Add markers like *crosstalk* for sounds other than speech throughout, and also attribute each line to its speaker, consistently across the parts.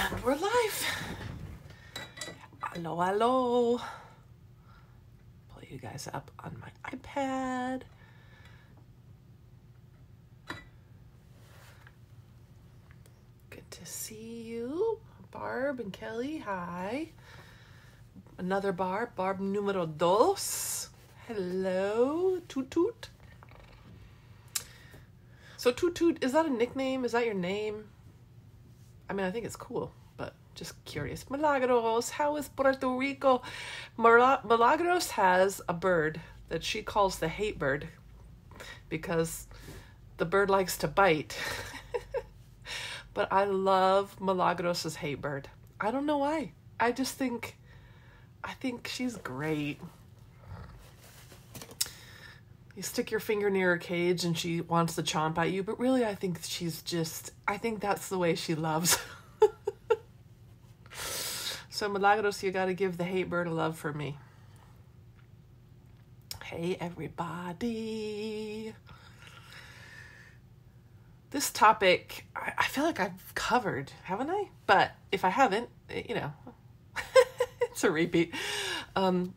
Speaker 1: And we're live. Hello, hello. Pull you guys up on my iPad. Good to see you. Barb and Kelly, hi. Another Barb, Barb numero dos. Hello, Toot Toot. So Toot Toot, is that a nickname? Is that your name? I mean, I think it's cool, but just curious. Milagros, how is Puerto Rico? Mila- Milagros has a bird that she calls the hate bird because the bird likes to bite. *laughs* but I love Milagros' hate bird. I don't know why. I just think, I think she's great. You stick your finger near her cage and she wants to chomp at you, but really, I think she's just, I think that's the way she loves. *laughs* so, Milagros, you gotta give the hate bird a love for me. Hey, everybody. This topic, I, I feel like I've covered, haven't I? But if I haven't, you know, *laughs* it's a repeat. Um,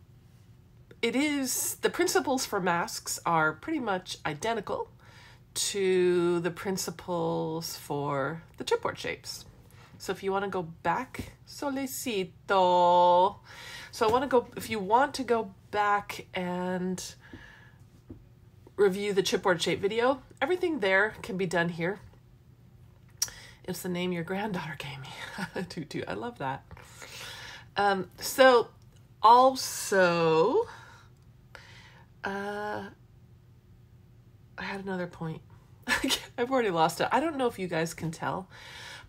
Speaker 1: it is the principles for masks are pretty much identical to the principles for the chipboard shapes. So if you want to go back, solicito. So I want to go, if you want to go back and review the chipboard shape video, everything there can be done here. It's the name your granddaughter gave me. *laughs* Tutu, I love that. Um, so also, uh, I had another point. *laughs* I've already lost it. I don't know if you guys can tell,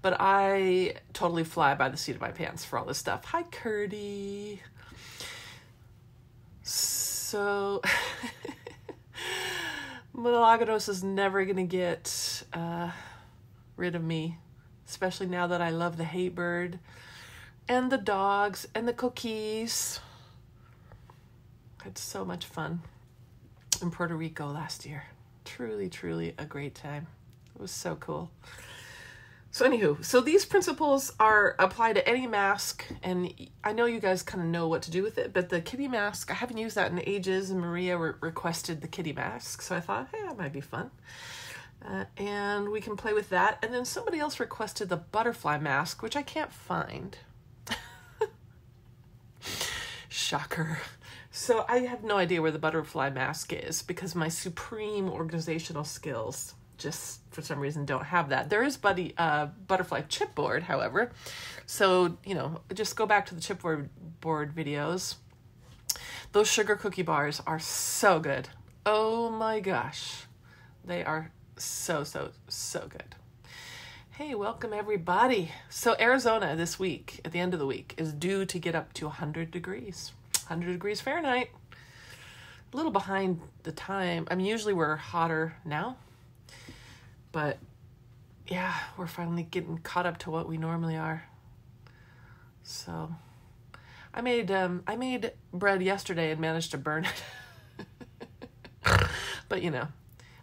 Speaker 1: but I totally fly by the seat of my pants for all this stuff. Hi, Curdy. So, *laughs* Milagros is never going to get uh, rid of me, especially now that I love the hate bird and the dogs and the cookies. It's so much fun in Puerto Rico last year. Truly, truly a great time. It was so cool. So, anywho, so these principles are applied to any mask, and I know you guys kind of know what to do with it, but the kitty mask, I haven't used that in ages, and Maria re- requested the kitty mask, so I thought, hey, that might be fun. Uh, and we can play with that. And then somebody else requested the butterfly mask, which I can't find. *laughs* Shocker. So I have no idea where the butterfly mask is because my supreme organizational skills just for some reason don't have that. There is buddy uh butterfly chipboard, however. So, you know, just go back to the chipboard board videos. Those sugar cookie bars are so good. Oh my gosh. They are so so so good. Hey, welcome everybody. So Arizona this week, at the end of the week, is due to get up to 100 degrees. 100 degrees Fahrenheit. A little behind the time. I mean, usually we're hotter now, but yeah, we're finally getting caught up to what we normally are. So, I made um I made bread yesterday and managed to burn it. *laughs* but you know,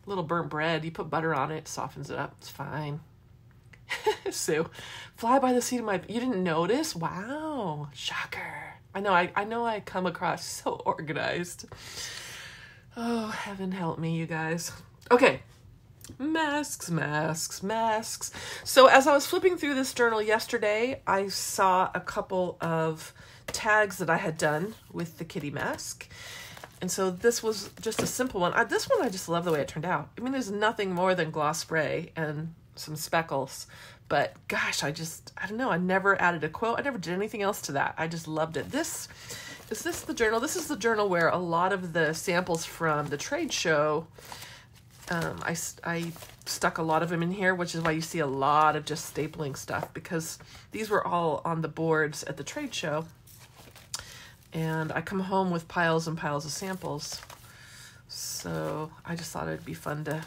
Speaker 1: little burnt bread, you put butter on it, softens it up. It's fine. *laughs* Sue, fly by the seat of my. You didn't notice? Wow, shocker. I know. I I know. I come across *laughs* so organized. Oh, heaven help me, you guys. Okay, masks, masks, masks. So as I was flipping through this journal yesterday, I saw a couple of tags that I had done with the kitty mask. And so this was just a simple one. I, this one I just love the way it turned out. I mean, there's nothing more than gloss spray and some speckles. But gosh, I just, I don't know, I never added a quote. I never did anything else to that. I just loved it. This, is this the journal? This is the journal where a lot of the samples from the trade show, um, I, I stuck a lot of them in here, which is why you see a lot of just stapling stuff because these were all on the boards at the trade show. And I come home with piles and piles of samples. So I just thought it'd be fun to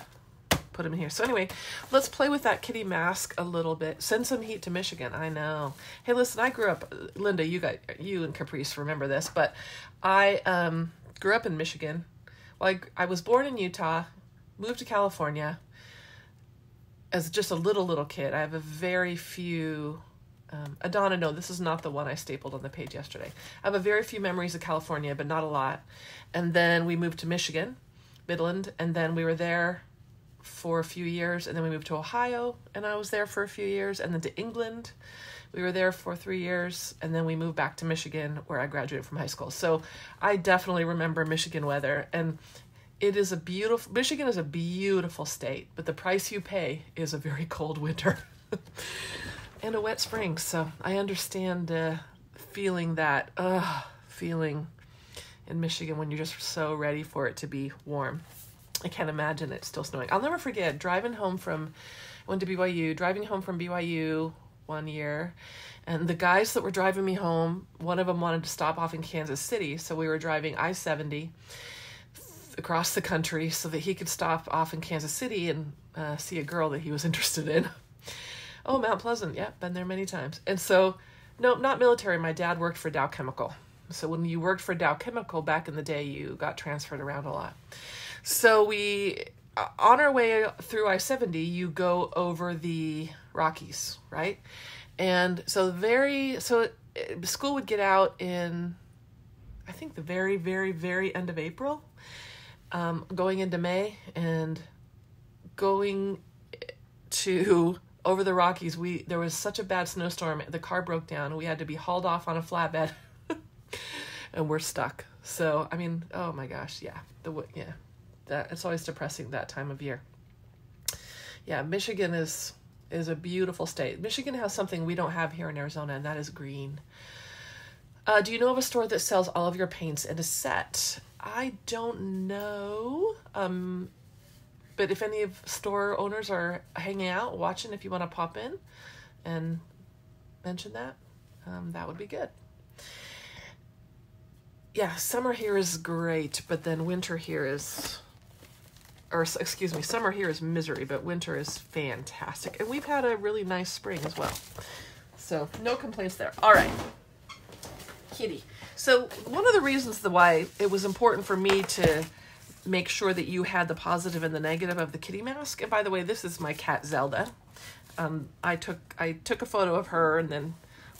Speaker 1: put them in here. So anyway, let's play with that kitty mask a little bit. Send some heat to Michigan. I know. Hey, listen, I grew up. Linda, you got you and Caprice remember this, but I um, grew up in Michigan. Well, I, I was born in Utah, moved to California as just a little little kid. I have a very few Um, Adana, no, this is not the one I stapled on the page yesterday. I have a very few memories of California, but not a lot. And then we moved to Michigan, Midland, and then we were there for a few years, and then we moved to Ohio, and I was there for a few years, and then to England. We were there for three years, and then we moved back to Michigan, where I graduated from high school. So I definitely remember Michigan weather, and it is a beautiful. Michigan is a beautiful state, but the price you pay is a very *laughs* cold winter *laughs* and a wet spring. So I understand uh, feeling that uh, feeling in Michigan when you're just so ready for it to be warm. I can't imagine it still snowing. I'll never forget driving home from went to BYU, driving home from BYU one year, and the guys that were driving me home, one of them wanted to stop off in Kansas City, so we were driving I seventy across the country so that he could stop off in Kansas City and uh, see a girl that he was *laughs* interested in. oh, Mount Pleasant, yeah, been there many times. And so, no, not military. My dad worked for Dow Chemical. So when you worked for Dow Chemical back in the day, you got transferred around a lot. So we, uh, on our way through I 70, you go over the Rockies, right? And so very, so school would get out in, I think the very, very, very end of April, um, going into May and going to over the Rockies. We there was such a bad snowstorm, the car broke down. We had to be hauled off on a flatbed, *laughs* and we're stuck. So I mean, oh my gosh, yeah, the yeah, that it's always depressing that time of year. Yeah, Michigan is is a beautiful state. Michigan has something we don't have here in Arizona, and that is green. Uh, do you know of a store that sells all of your paints in a set? I don't know. Um, but if any of store owners are hanging out, watching, if you want to pop in and mention that, um, that would be good. Yeah, summer here is great, but then winter here is, or excuse me, summer here is misery, but winter is fantastic. And we've had a really nice spring as well. So no complaints there. All right. Kitty. So one of the reasons the why it was important for me to make sure that you had the positive and the negative of the kitty mask. And by the way, this is my cat Zelda. Um, I took I took a photo of her and then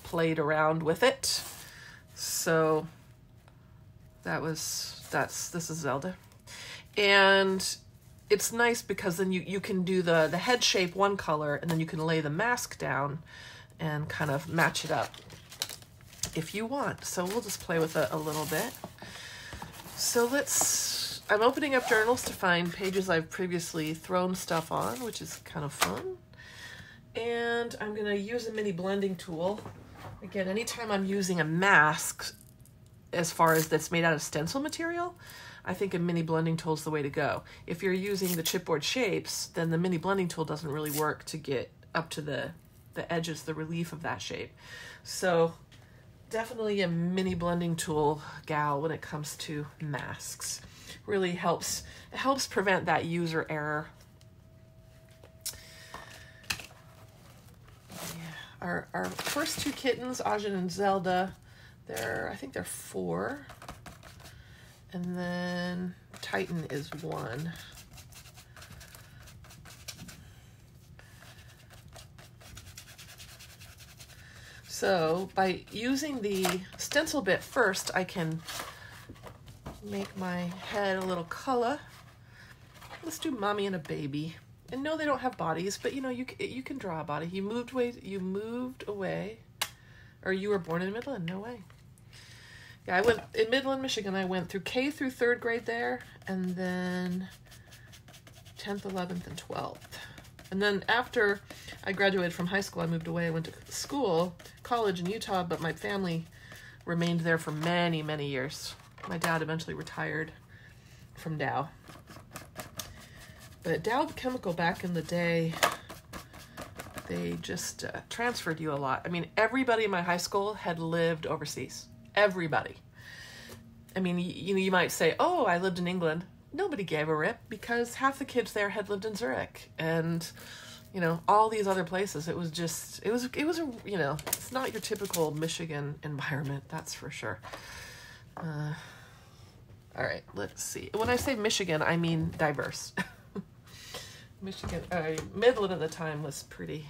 Speaker 1: played around with it. So that was that's this is Zelda. And it's nice because then you, you can do the, the head shape one color and then you can lay the mask down and kind of match it up if you want. So we'll just play with it a little bit. So let's, I'm opening up journals to find pages I've previously thrown stuff on, which is kind of fun. And I'm gonna use a mini blending tool. Again, anytime I'm using a mask, as far as that's made out of stencil material, I think a mini blending tool is the way to go. If you're using the chipboard shapes, then the mini blending tool doesn't really work to get up to the, the edges, the relief of that shape. So definitely a mini blending tool gal when it comes to masks. Really helps helps prevent that user error. Yeah. Our our first two kittens, Ajin and Zelda, they're I think they're four. And then Titan is one. So by using the stencil bit first, I can make my head a little color. Let's do mommy and a baby. And no, they don't have bodies, but you know, you you can draw a body. You moved away, you moved away, or you were born in the middle, and no way. Yeah, I went, in Midland, Michigan, I went through K through third grade there, and then 10th, 11th, and 12th. And then after I graduated from high school, I moved away. I went to school, college in Utah, but my family remained there for many, many years. My dad eventually retired from Dow. But Dow Chemical back in the day, they just uh, transferred you a lot. I mean, everybody in my high school had lived overseas. Everybody. I mean, you, you, you might say, oh, I lived in England. Nobody gave a rip because half the kids there had lived in Zurich. And you know all these other places it was just it was it was a you know it's not your typical Michigan environment that's for sure. Uh, all right let's see. When I say Michigan I mean diverse. *laughs* Michigan uh, Midland at the time was pretty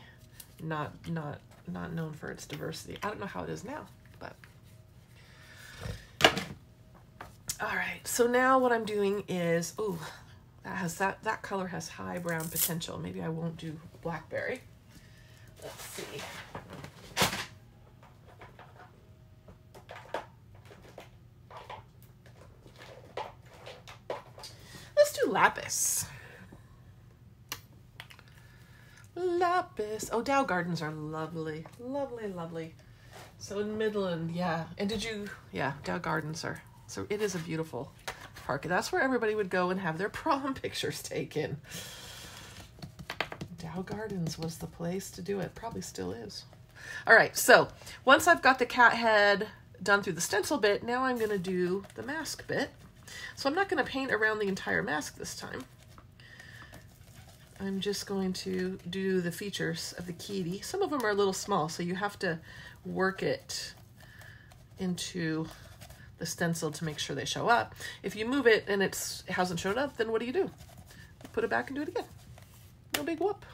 Speaker 1: not not not known for its diversity. I don't know how it is now, but all right. So now what I'm doing is, oh, that has that that color has high brown potential. Maybe I won't do blackberry. Let's see. Let's do lapis. Lapis. Oh, Dow Gardens are lovely. Lovely, lovely. So in Midland, yeah. And did you, yeah, Dow Gardens are, so it is a beautiful park. That's where everybody would go and have their *laughs* prom pictures taken. Dow Gardens was the place to do it. Probably still is. All right, so once I've got the cat head done through the stencil bit, now I'm going to do the mask bit. So I'm not going to paint around the entire mask this time. I'm just going to do the features of the kitty. Some of them are a little small, so you have to work it into the stencil to make sure they show up. If you move it and it's, it hasn't showed up, then what do you do? put it back and do it again. No big whoop.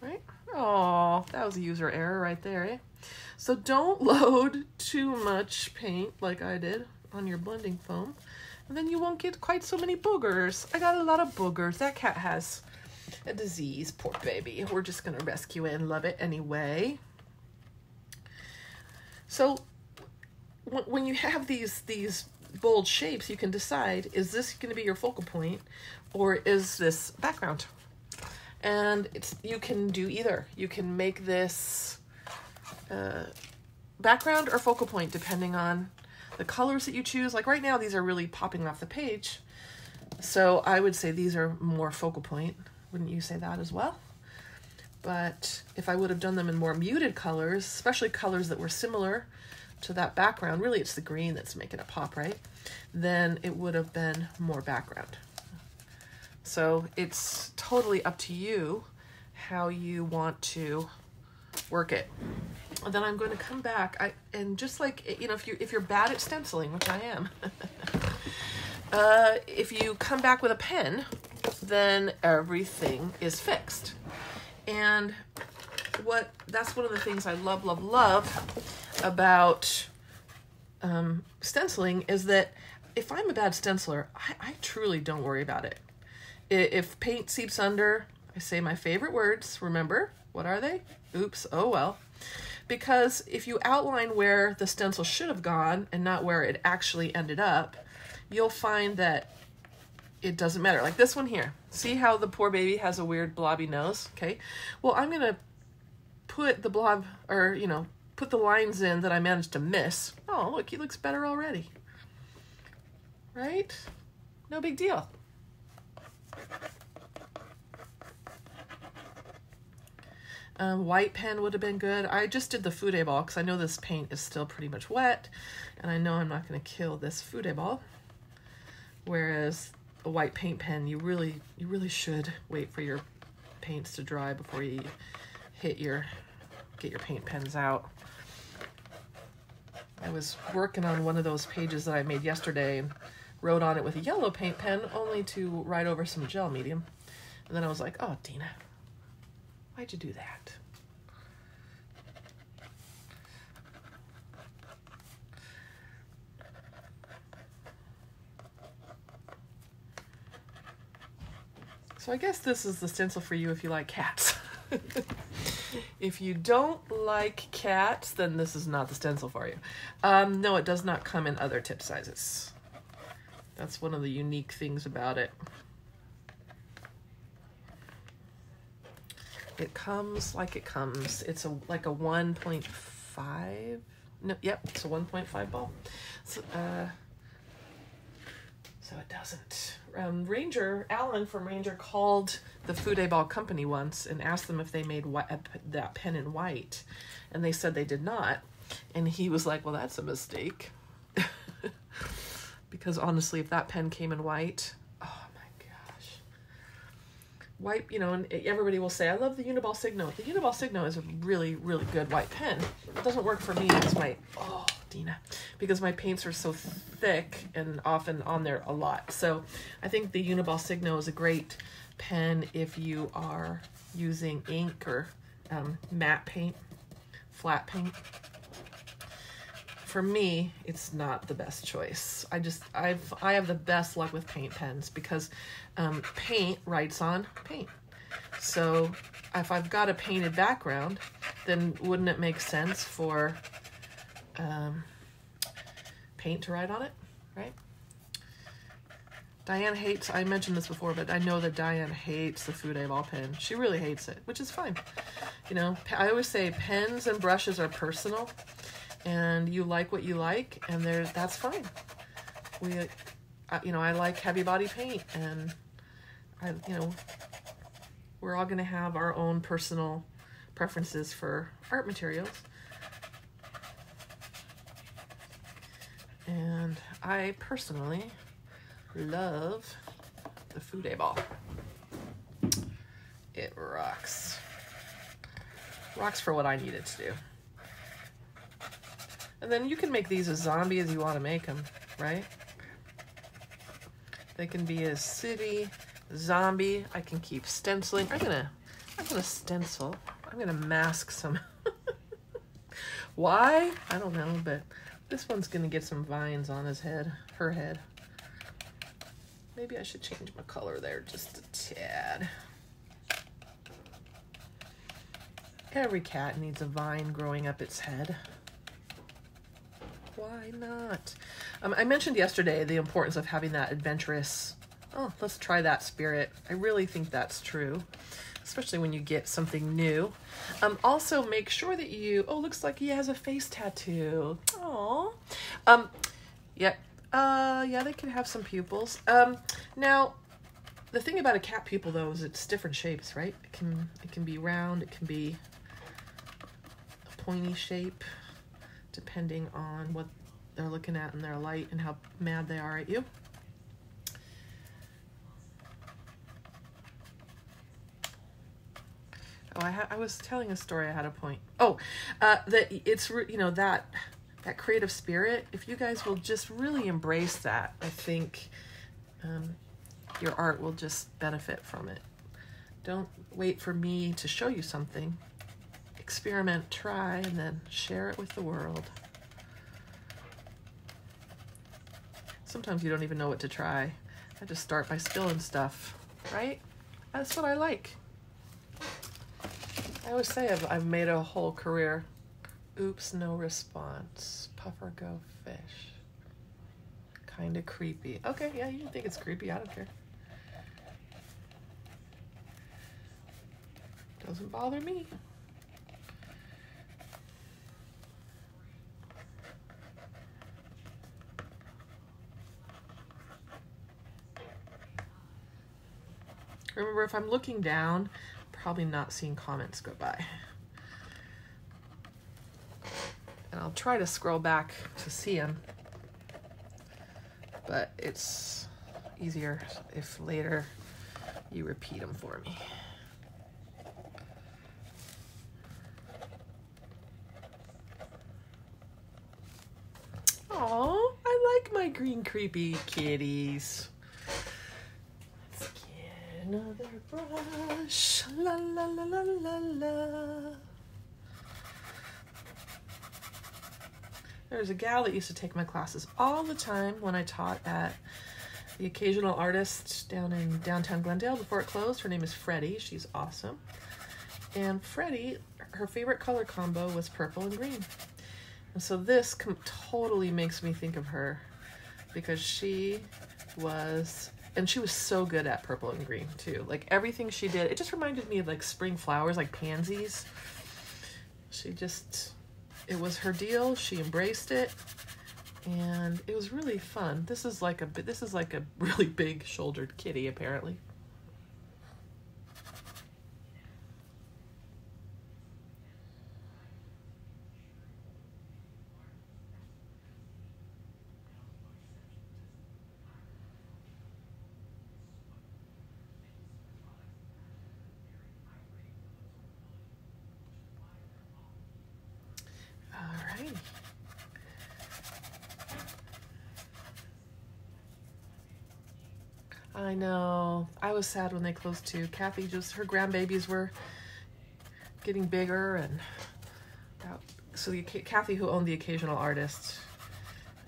Speaker 1: Right? Oh, that was a user error right there, eh? So don't *laughs* load too much paint like I did on your blending foam and then you won't get quite so many boogers. I got a lot of boogers. That cat has a disease, poor baby. We're just gonna rescue it and love it anyway. So when you have these these bold shapes, you can decide, is this gonna be your focal point or is this background? And it's you can do either. You can make this uh, background or focal point depending on the colors that you choose. Like right now, these are really popping off the page. So I would say these are more focal point. Wouldn't you say that as well? But if I would have done them in more muted colors, especially colors that were similar to that background, really it's the green that's making it pop, right? Then it would have been more background. So it's totally up to you how you want to work it then I'm going to come back. I and just like you know, if you if you're bad at stenciling, which I am, *laughs* uh, if you come back with a pen, then everything is fixed. And what that's one of the things I love, love, love about um, stenciling is that if I'm a bad stenciler, I, I truly don't worry about it. If paint seeps under, I say my favorite words. Remember, what are they? Oops, oh well because if you outline where the stencil should have gone and not where it actually ended up, you'll find that it doesn't matter. Like this one here. See how the poor baby has a weird blobby nose? Okay. Well, I'm going to put the blob, or, you know, put the lines in that I managed to miss. Oh, look, he looks better already. Right? No big deal. Um, white pen would have been good. I just did the Fude ball because I know this paint is still pretty much wet and I know I'm not going to kill this Fude ball. Whereas a white paint pen, you really, you really should wait for your paints to dry before you hit your, get your paint pens out. I was working on one of those pages that I made yesterday and wrote on it with a yellow paint pen only to write over some gel medium. And then I was like, oh, Dina, Why'd you do that? So I guess this is the stencil for you if you like cats. *laughs* if you don't like cats, then this is not the stencil for you. Um, no, it does not come in other tip sizes. That's one of the unique things about it. It comes like it comes. It's a like a 1.5. No, yep, it's a 1.5 ball. So, uh, so it doesn't. Um, Ranger, Alan from Ranger called the Fude Ball Company once and asked them if they made that pen in white. And they said they did not. And he was like, well, that's a mistake. *laughs* because honestly, if that pen came in white, oh my gosh. white, you know, and everybody will say, I love the Uniball Signo. The Uniball Signo is a really, really good white pen. It doesn't work for me because my, oh, Dina, because my paints are so thick and often on there a lot. So I think the Uniball Signo is a great pen if you are using ink or um, matte paint, flat paint. For me, it's not the best choice. I just I've I have the best luck with paint pens because um, paint writes on paint. So if I've got a painted background, then wouldn't it make sense for um, paint to write on it, right? Diane hates, I mentioned this before, but I know that Diane hates the Fude ball pen. She really hates it, which is fine. You know, I always say pens and brushes are personal and you like what you like and there's that's fine. We, you know, I like heavy body paint and I, you know, we're all going to have our own personal preferences for art materials. And I personally love the Fude ball. It rocks. Rocks for what I need it to do. And then you can make these as zombie as you want to make them, right? They can be a city, zombie. I can keep stenciling. I'm gonna, I'm gonna stencil. I'm gonna mask some. *laughs* Why? I don't know, but this one's gonna get some vines on his head, her head. Maybe I should change my color there just a tad. Every cat needs a vine growing up its head. Why not? Um, I mentioned yesterday the importance of having that adventurous, oh, let's try that spirit. I really think that's true, especially when you get something new. Um, also, make sure that you, oh, looks like he has a face tattoo. Oh, um, yep, uh, yeah, they can have some pupils. Um, now, the thing about a cat pupil though is it's different shapes, right? It can it can be round, it can be a pointy shape, depending on what they're looking at in their light and how mad they are at you. Oh, I, I was telling a story. I had a point. Oh, uh, that it's you know that that creative spirit, if you guys will just really embrace that, I think um, your art will just benefit from it. Don't wait for me to show you something. Experiment, try, and then share it with the world. Sometimes you don't even know what to try. I just start by spilling stuff, right? That's what I like. I always say I've, I've made a whole career Oops, no response. Puffer go fish. Kind of creepy. Okay, yeah, you think it's creepy. I don't care. Doesn't bother me. Remember, if I'm looking down, probably not seeing comments go by. And I'll try to scroll back to see them. But it's easier if later you repeat them for me. Oh, I like my green creepy kitties. Another brush. La la la la la la. There's a gal that used to take my classes all the time when I taught at the occasional artist down in downtown Glendale before it closed. Her name is Freddie. She's awesome. And Freddie, her favorite color combo was purple and green. And so this totally makes me think of her because she was, and she was so good at purple and green too. Like everything she did, it just reminded me of like spring flowers, like pansies. She just it was her deal. She embraced it, and it was really fun. This is like a this is like a *laughs* really big shouldered kitty apparently. I know. I was sad when they closed too. Kathy just, her grandbabies were getting bigger and that, so the, Kathy who owned the Occasional Artist,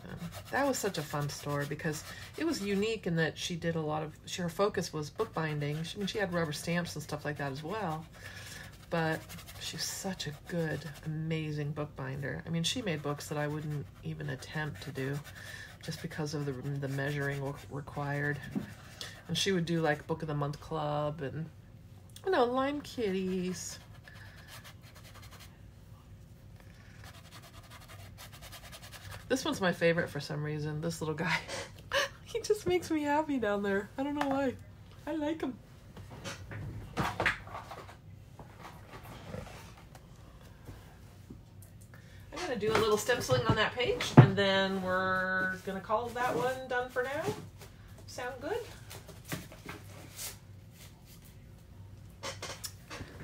Speaker 1: um, that was such a fun store because it was unique in that she did a lot of, she, her focus was bookbinding. She, I mean, she had rubber stamps and stuff like that as well but she's such a good, amazing bookbinder. I mean, she made books that I wouldn't even attempt to do just because of the, the measuring required. And she would do like Book of the Month Club and, you know, Lime Kitties. This one's my favorite for some reason. This little guy. *laughs* he just makes me happy down there. I don't know why. I like him. gonna do a little stenciling on that page and then we're gonna call that one done for now. Sound good?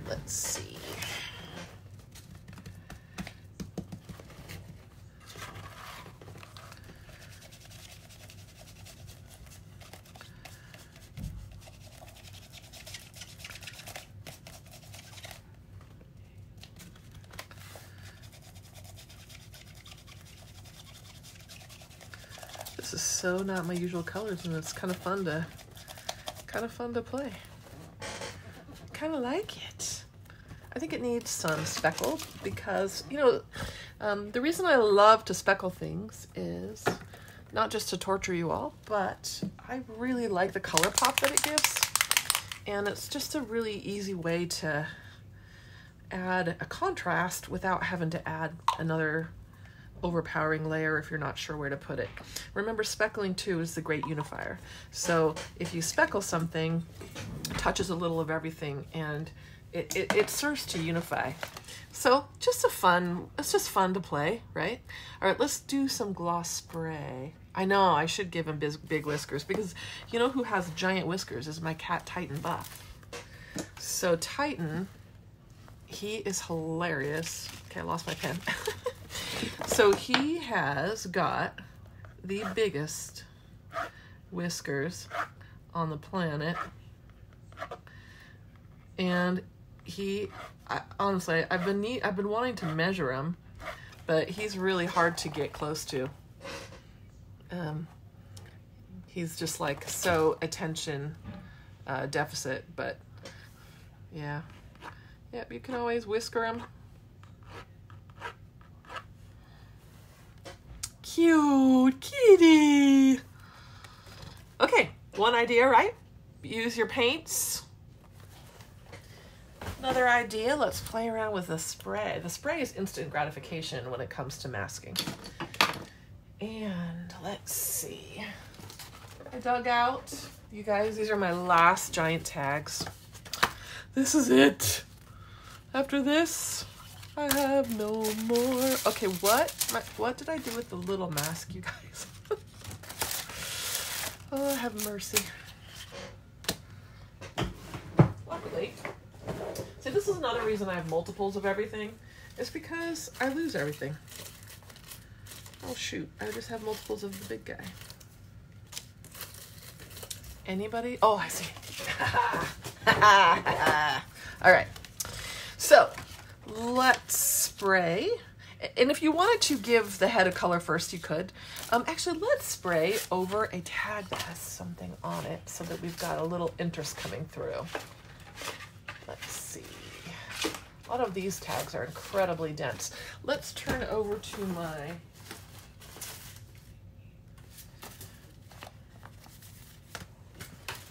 Speaker 1: Let's see. So not my usual colors and it's kind of fun to kind of fun to play. Kind of like it. I think it needs some speckle because, you know, um, the reason I love to speckle things is not just to torture you all, but I really like the color pop that it gives. And it's just a really easy way to add a contrast without having to add another overpowering layer if you're not sure where to put it. Remember speckling too is the great unifier. So if you speckle something, touches a little of everything and it, it, it serves to unify. So just a fun, it's just fun to play, right? All right, let's do some gloss spray. I know I should give him big, big whiskers because you know who has giant whiskers is my cat Titan Buff. So Titan, he is hilarious. Okay, I lost my pen. *laughs* So he has got the biggest whiskers on the planet. And he, I, honestly, I've been I've been wanting to measure him, but he's really hard to get close to. Um, he's just like so attention uh, deficit, but yeah. Yep, you can always whisker him. Cute kitty. Okay, one idea, right? Use your paints. Another idea, let's play around with the spray. The spray is instant gratification when it comes to masking. And let's see. I dug out, you guys, these are my last giant tags. This is it. After this, I have no more. Okay, what? My, what did I do with the little mask, you guys? *laughs* oh, have mercy. Luckily, see, this is another reason I have multiples of everything. It's because I lose everything. Oh shoot, I just have multiples of the big guy. Anybody? Oh, I see. *laughs* All right. So, let's spray. And if you wanted to give the head a color first, you could. Um, actually, let's spray over a tag that has something on it so that we've got a little interest coming through. Let's see. A lot of these tags are incredibly dense. Let's turn over to my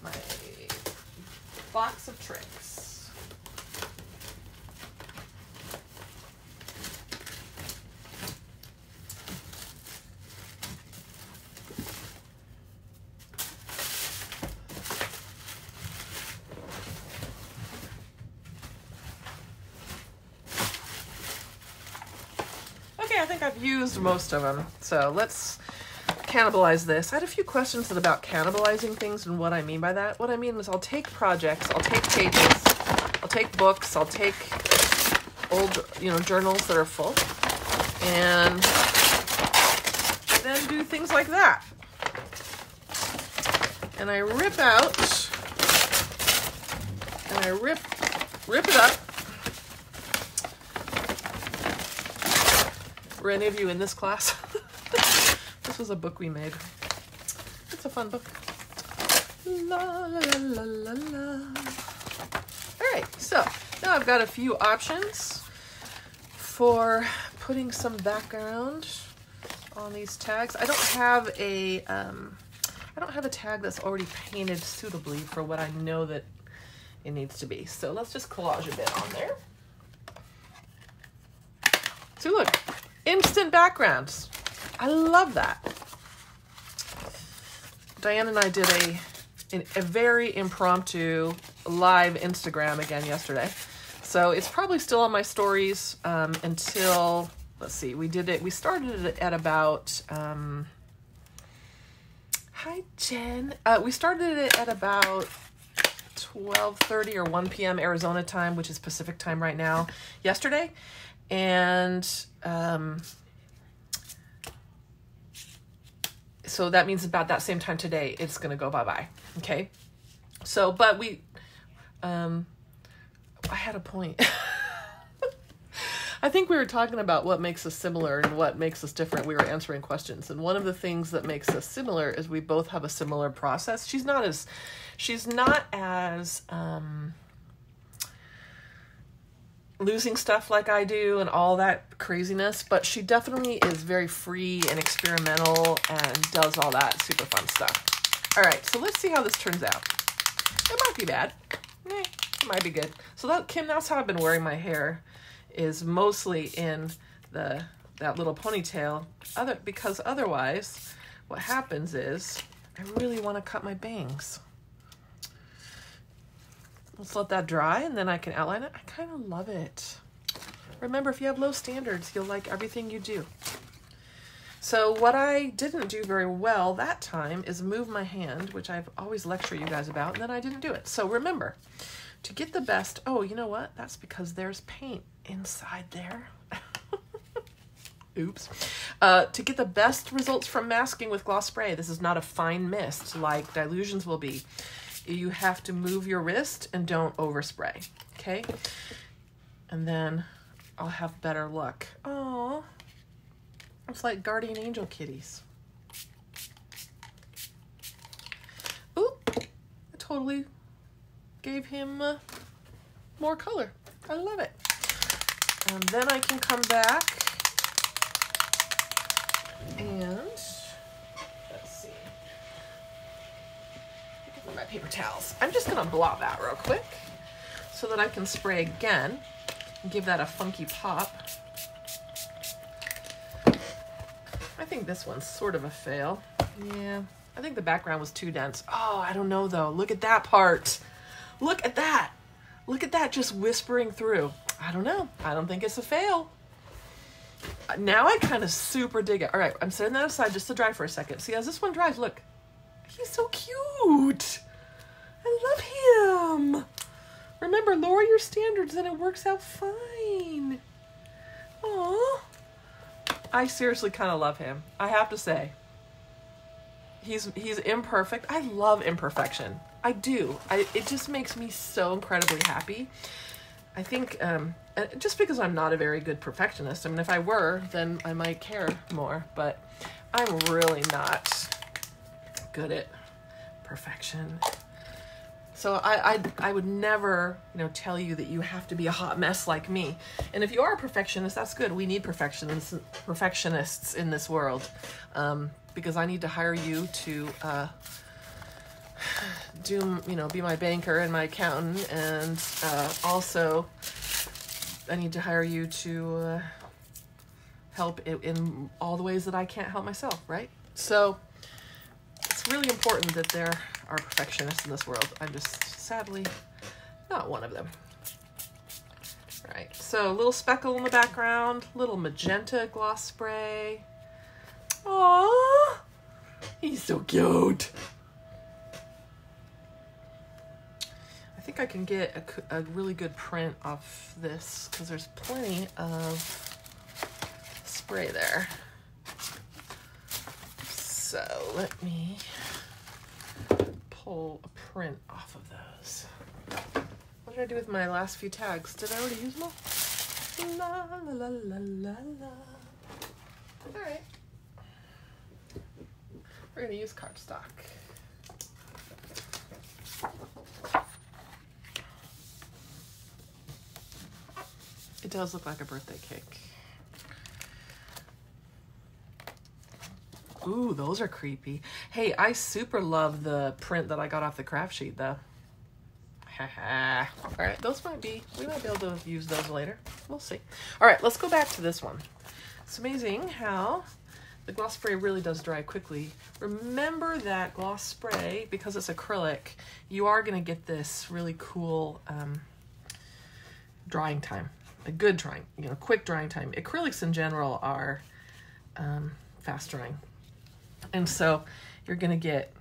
Speaker 1: my box of tricks. Used most of them. So let's cannibalize this. I had a few questions about cannibalizing things and what I mean by that. What I mean is I'll take projects, I'll take pages, I'll take books, I'll take old, you know, journals that are full and then do things like that. and I rip out, and I rip, rip it up. Were any of you in this class? *laughs* this was a book we made. It's a fun book. La la la. All right, so now I've got a few options for putting some background on these tags. I don't have a um, I don't have a tag that's already painted suitably for what I know that it needs to be. So let's just collage a bit on there. So look, backgrounds. I love that. Diane and I did a a very impromptu live Instagram again yesterday. So it's probably still on my stories um, until let's see. We did it. We started it at about. Um, hi Jen. Uh, we started it at about 12:30 or 1 p.m. Arizona time, which is Pacific time right now. Yesterday, and um, so that means about that same time today it's going to go bye-bye okay? So but we um i had a point. *laughs* I think we were talking about what makes us similar and what makes us different. We were answering questions and one of the things that makes us similar is we both have a similar process. She's not as she's not as um losing stuff like I do and all that craziness, but she definitely is very free and experimental and does all that super fun stuff. All right, so let's see how this turns out. It might be bad. Eh, it might be good. So that Kim, that's how I've been wearing my hair, is mostly in the that little ponytail. Other because otherwise, what happens is I really want to cut my bangs. Let's let that dry and then I can outline it. I kind of love it. Remember, if you have low standards, you'll like everything you do. So what I didn't do very well that time is move my hand, which I've always lecture you guys about, and then I didn't do it. So remember, to get the best, oh, you know what? That's because there's paint inside there. *laughs* Oops. Uh, to get the best results from masking with gloss spray, this is not a fine mist like Dylusions will be you have to move your wrist and don't overspray, okay? And then I'll have better luck. Oh, it's like guardian angel kitties. Ooh, I totally gave him uh, more color. I love it. And then I can come back and my paper towels. I'm just gonna blot that real quick so that I can spray again and give that a funky pop. I think this one's sort of a fail. Yeah, I think the background was too dense. Oh, I don't know though. Look at that part. Look at that. Look at that just whispering through. I don't know. I don't think it's a fail. Now I kind of super dig it. All right, I'm setting that aside just to dry for a second. See, as this one dries, look, he's so cute. I love him. Remember, lower your standards and it works out fine. Aww. I seriously kind of love him. I have to say. He's he's imperfect. I love imperfection. I do. I it just makes me so incredibly happy. I think um, uh, just because I'm not a very good perfectionist. I mean, if I were, then I might care more. But I'm really not good at perfection. So I, I, I would never, you know, tell you that you have to be a hot mess like me. And if you are a perfectionist, that's good. We need perfectionists, perfectionists in this world, um, because I need to hire you to uh, do, you know, be my banker and my accountant, and uh, also I need to hire you to uh, help in, all the ways that I can't help myself, right? So it's really important that there are perfectionists in this world. I'm just sadly not one of them. All right, so a little speckle in the background, little magenta gloss spray. Aww, he's so cute. I think I can get a, a really good print of this because there's plenty of spray there. So let me pull a print off of those. What did I do with my last few tags? Did I already use them all? La la la la la la. All right. We're gonna use cardstock. It does look like a birthday cake. Ooh, those are creepy. Hey, I super love the print that I got off the craft sheet though. *laughs* All right, those might be, we might be able to use those later. We'll see. All right, let's go back to this one. It's amazing how the gloss spray really does dry quickly. Remember that gloss spray, because it's acrylic, you are gonna get this really cool um, drying time. A good drying, you know, quick drying time. Acrylics in general are um, fast drying. And so you're gonna get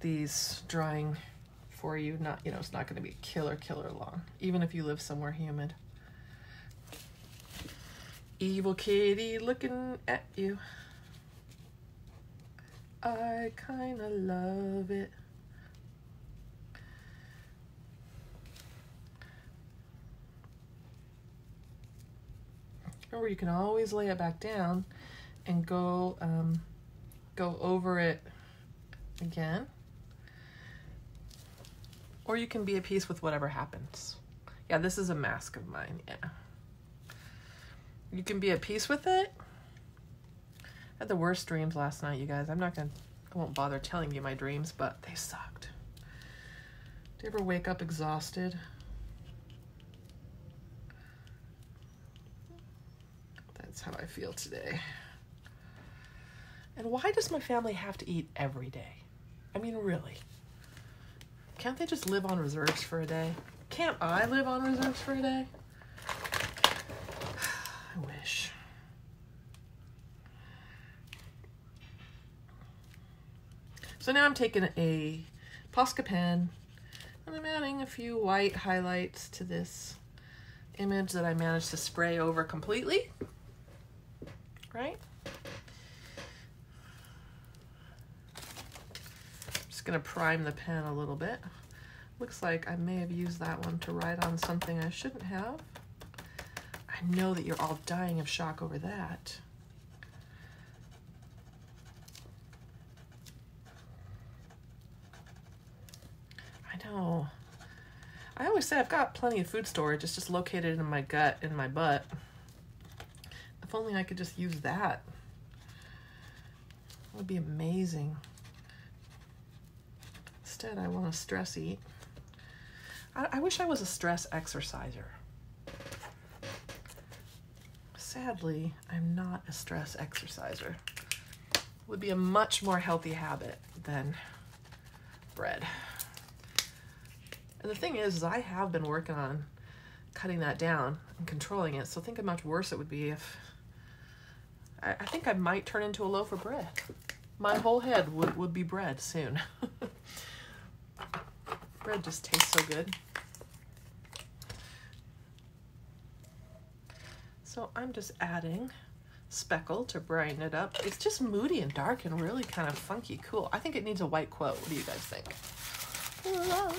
Speaker 1: these drying for you. Not, you know, it's not gonna be killer, killer long, even if you live somewhere humid. Evil kitty looking at you. I kinda love it. Remember, you can always lay it back down and go um, go over it again. Or you can be at peace with whatever happens. Yeah, this is a mask of mine, yeah. You can be at peace with it. I had the worst dreams last night, you guys. I'm not gonna, I won't bother telling you my dreams, but they sucked. Do you ever wake up exhausted? That's how I feel today. And why does my family have to eat every day? I mean, really. Can't they just live on reserves for a day? Can't I live on reserves for a day? *sighs* I wish. So now I'm taking a Posca pen and I'm adding a few white highlights to this image that I managed to spray over completely. Right? Just gonna prime the pen a little bit. Looks like I may have used that one to write on something I shouldn't have. I know that you're all dying of shock over that. I know. I always say I've got plenty of food storage. It's just located in my gut, in my butt. If only I could just use that. That would be amazing. Instead, I want to stress eat. I, I wish I was a stress exerciser. Sadly, I'm not a stress exerciser. Would be a much more healthy habit than bread. And the thing is, is I have been working on cutting that down and controlling it. So think how much worse it would be if I, I think I might turn into a loaf of bread. My whole head would, would be bread soon. *laughs* bread just tastes so good. So I'm just adding speckle to brighten it up. It's just moody and dark and really kind of funky cool. I think it needs a white quote. What do you guys think? La,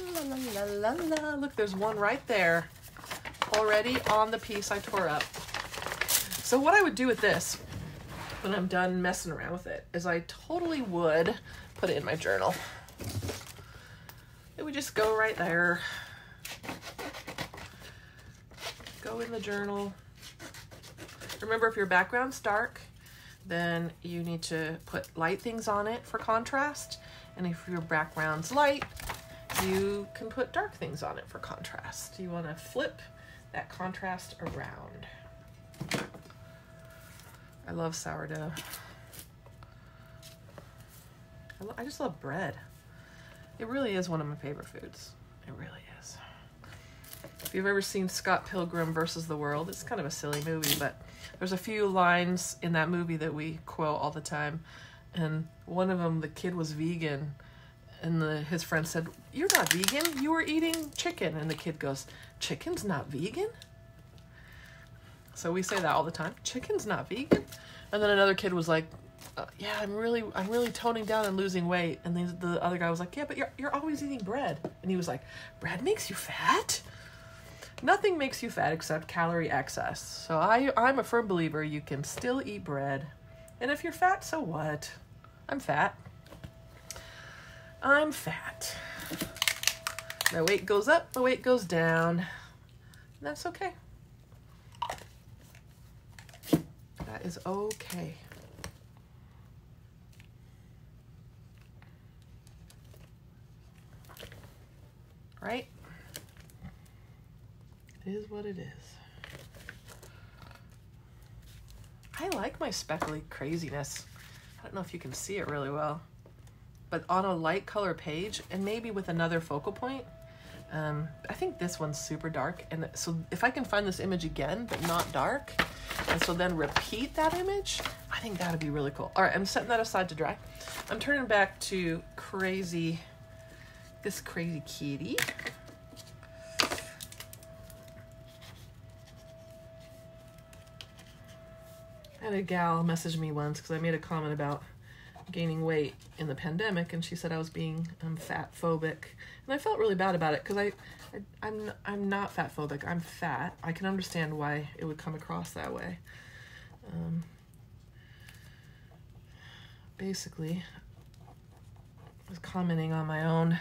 Speaker 1: la, la. Look, there's one right there already on the piece I tore up. So what I would do with this when I'm done messing around with it is I totally would put it in my journal. It would just go right there. Go in the journal. Remember, if your background's dark, then you need to put light things on it for contrast. And if your background's light, you can put dark things on it for contrast. You want to flip that contrast around. I love sourdough. I, lo I just love bread. It really is one of my favorite foods. It really is. If you've ever seen Scott Pilgrim versus the World, it's kind of a silly movie, but there's a few lines in that movie that we quote all the time. And one of them, the kid was vegan, and the, his friend said, You're not vegan, you were eating chicken. And the kid goes, Chicken's not vegan? So we say that all the time. Chicken's not vegan. And then another kid was like, uh, yeah, I'm really, I'm really toning down and losing weight. And the, the other guy was like, yeah, but you're, you're always eating bread. And he was like, bread makes you fat? Nothing makes you fat except calorie excess. So I, I'm a firm believer you can still eat bread. And if you're fat, so what? I'm fat. I'm fat. My weight goes up, my weight goes down. That's okay. That is okay. Right? It is what it is. I like my speckly craziness. I don't know if you can see it really well, but on a light color page and maybe with another focal point. Um, I think this one's super dark, and so if I can find this image again, but not dark, and so then repeat that image, I think that'd be really cool. All right, I'm setting that aside to dry. I'm turning back to crazy, this crazy kitty. I had a gal message me once because I made a comment about gaining weight in the pandemic, and she said I was being um, fat phobic, and I felt really bad about it because I, I, I'm I'm not fat phobic. I'm fat. I can understand why it would come across that way. Um, basically, I was commenting on my own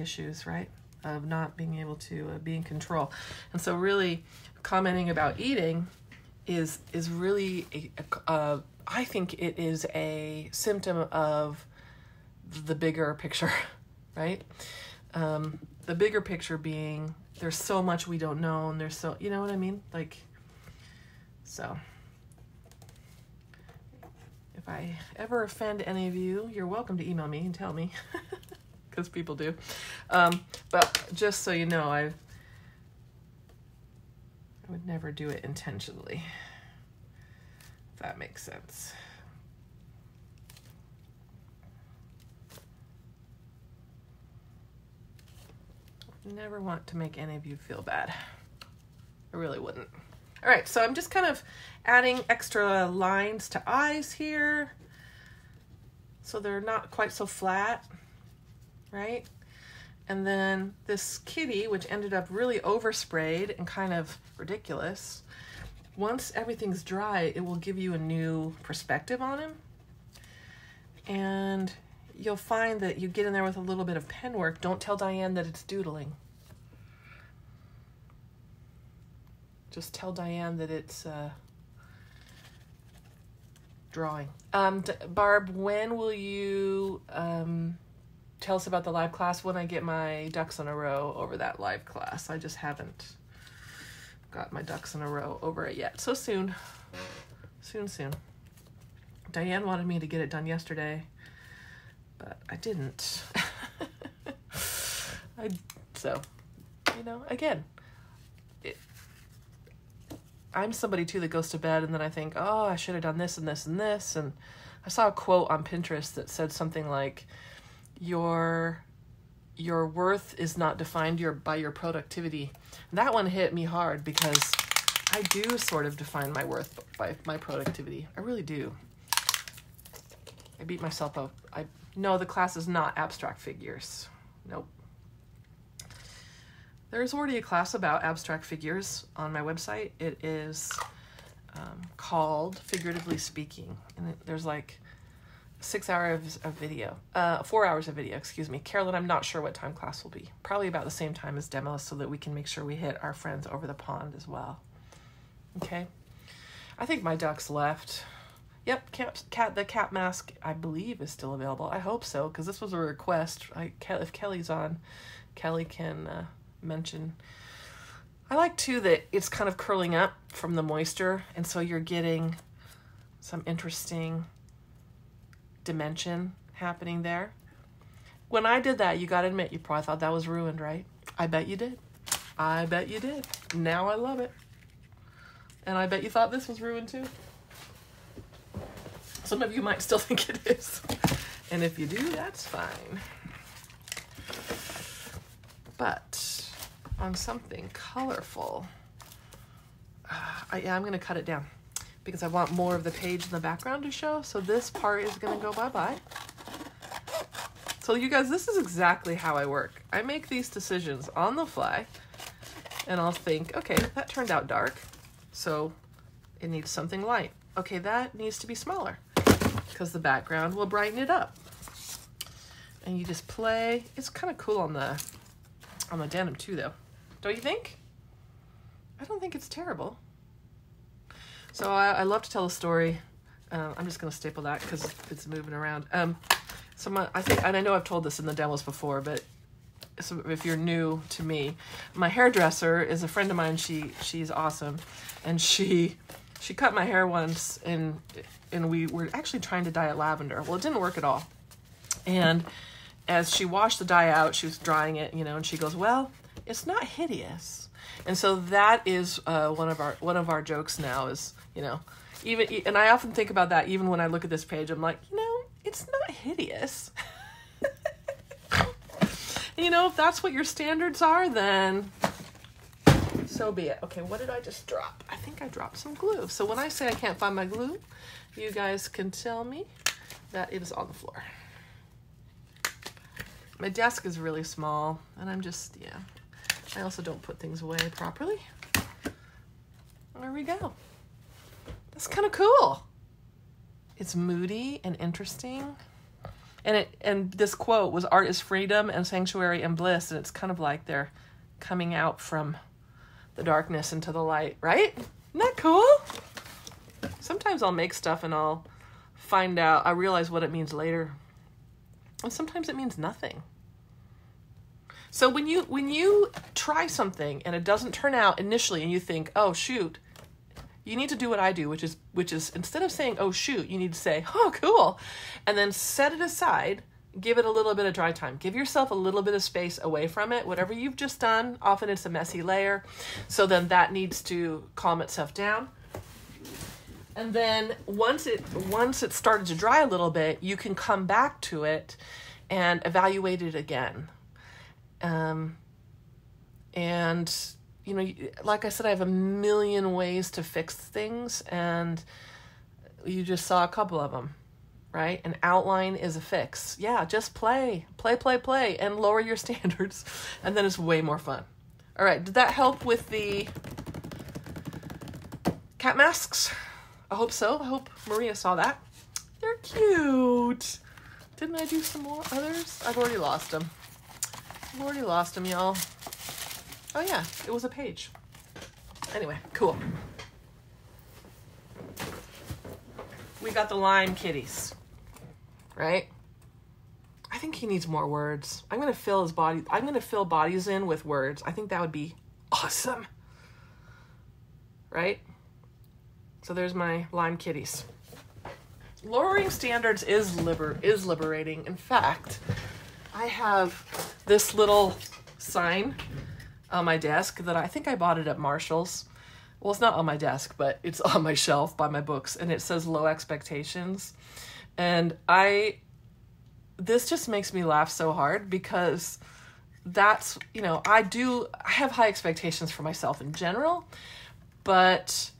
Speaker 1: issues, right, of not being able to uh, be in control, and so really commenting about eating is is really a, a, a I think it is a symptom of the bigger picture, *laughs* right? Um, the bigger picture being there's so much we don't know, and there's so you know what I mean, like so. If I ever offend any of you, you're welcome to email me and tell me, *laughs* because people do. Um, but just so you know, I I would never do it intentionally that makes sense. Never want to make any of you feel bad. I really wouldn't. All right, so I'm just kind of adding extra lines to eyes here. So they're not quite so flat, right? And then this kitty, which ended up really oversprayed and kind of ridiculous, once everything's dry, it will give you a new perspective on him. And you'll find that you get in there with a little bit of pen work. Don't tell Diane that it's doodling. Just tell Diane that it's uh, drawing. Um, Barb, when will you um, tell us about the live class? When I get my ducks in a row over that live class, I just haven't got my ducks in a row over it yet. So soon. Soon, soon. Diane wanted me to get it done yesterday, but I didn't. *laughs* I so, you know, again, it, I'm somebody too that goes to bed and then I think, oh, I should have done this and this and this. And I saw a quote on Pinterest that said something like, "Your your worth is not defined your by your productivity. That one hit me hard because I do sort of define my worth by my productivity. I really do. I beat myself up. I no, the class is not abstract figures. Nope. There's already a class about abstract figures on my website. It is um, called Figuratively Speaking, and it, there's like six hours of video, uh, four hours of video, excuse me. Carolyn, I'm not sure what time class will be. Probably about the same time as demo so that we can make sure we hit our friends over the pond as well. Okay. I think my ducks left. Yep, cat, cat, the cat mask, I believe, is still available. I hope so, because this was a request. I, if Kelly's on, Kelly can uh, mention. I like, too, that it's kind of curling up from the moisture, and so you're getting some interesting dimension happening there. When I did that, you got to admit, you probably thought that was ruined, right? I bet you did. I bet you did. Now I love it. And I bet you thought this was ruined too. Some of you might still *laughs* think it is. And if you do, that's fine. But on something colorful, uh, I, yeah, I'm going to cut it down. Because I want more of the page in the background to show. So this part is gonna go bye-bye. So you guys, this is exactly how I work. I make these decisions on the fly and I'll think, okay, that turned out dark. So it needs something light. Okay, that needs to be smaller because the background will brighten it up. And you just play. It's kind of cool on the on the denim too though. Don't you think? I don't think it's terrible. So I, I love to tell a story. Uh, I'm just going to staple that because it's moving around. Um, so my, I think, and I know I've told this in the demos before, but so if you're new to me, my hairdresser is a friend of mine. She she's awesome, and she she cut my hair once, and and we were actually trying to dye it lavender. Well, it didn't work at all, and as she washed the dye out, she was drying it, you know, and she goes, "Well, it's not hideous." And so that is uh, one of our one of our jokes now is you know even and I often think about that even when I look at this page. I'm like you know it's not hideous. *laughs* You know if that's what your standards are then so be it. Okay what did I just drop? I think I dropped some glue. So when I say I can't find my glue you guys can tell me that it is on the floor. My desk is really small and I'm just yeah I also don't put things away properly. There we go. That's kind of cool. It's moody and interesting. And it and this quote was art is freedom and sanctuary and bliss and it's kind of like they're coming out from the darkness into the light, right? Isn't that cool? Sometimes I'll make stuff and I'll find out, I realize what it means later. And sometimes it means nothing. So when you when you try something and it doesn't turn out initially and you think, "Oh shoot." You need to do what I do, which is which is instead of saying, "Oh shoot," you need to say, "Oh cool." And then set it aside, give it a little bit of dry time. Give yourself a little bit of space away from it. Whatever you've just done, often it's a messy layer. So then that needs to calm itself down. And then once it once it started to dry a little bit, you can come back to it and evaluate it again um, and, you know, like I said, I have a million ways to fix things, and you just saw a couple of them, right? An outline is a fix. Yeah, just play, play, play, play, and lower your *laughs* standards, and then it's way more fun. All right, did that help with the cat masks? I hope so. I hope Maria saw that. They're cute. Didn't I do some more others? I've already lost them. Already lost him, y'all. Oh yeah, it was a page. Anyway, cool. We got the lime kitties, right? I think he needs more words. I'm gonna fill his body. I'm gonna fill bodies in with words. I think that would be awesome, right? So there's my lime kitties. Lowering standards is liber is liberating. In fact, I have this little sign on my desk that I think I bought it at Marshall's. Well, it's not on my desk, but it's *laughs* on my shelf by my books, and it says low expectations. And I, this just makes me laugh so hard because that's, you know, I do, I have high expectations for myself in general, but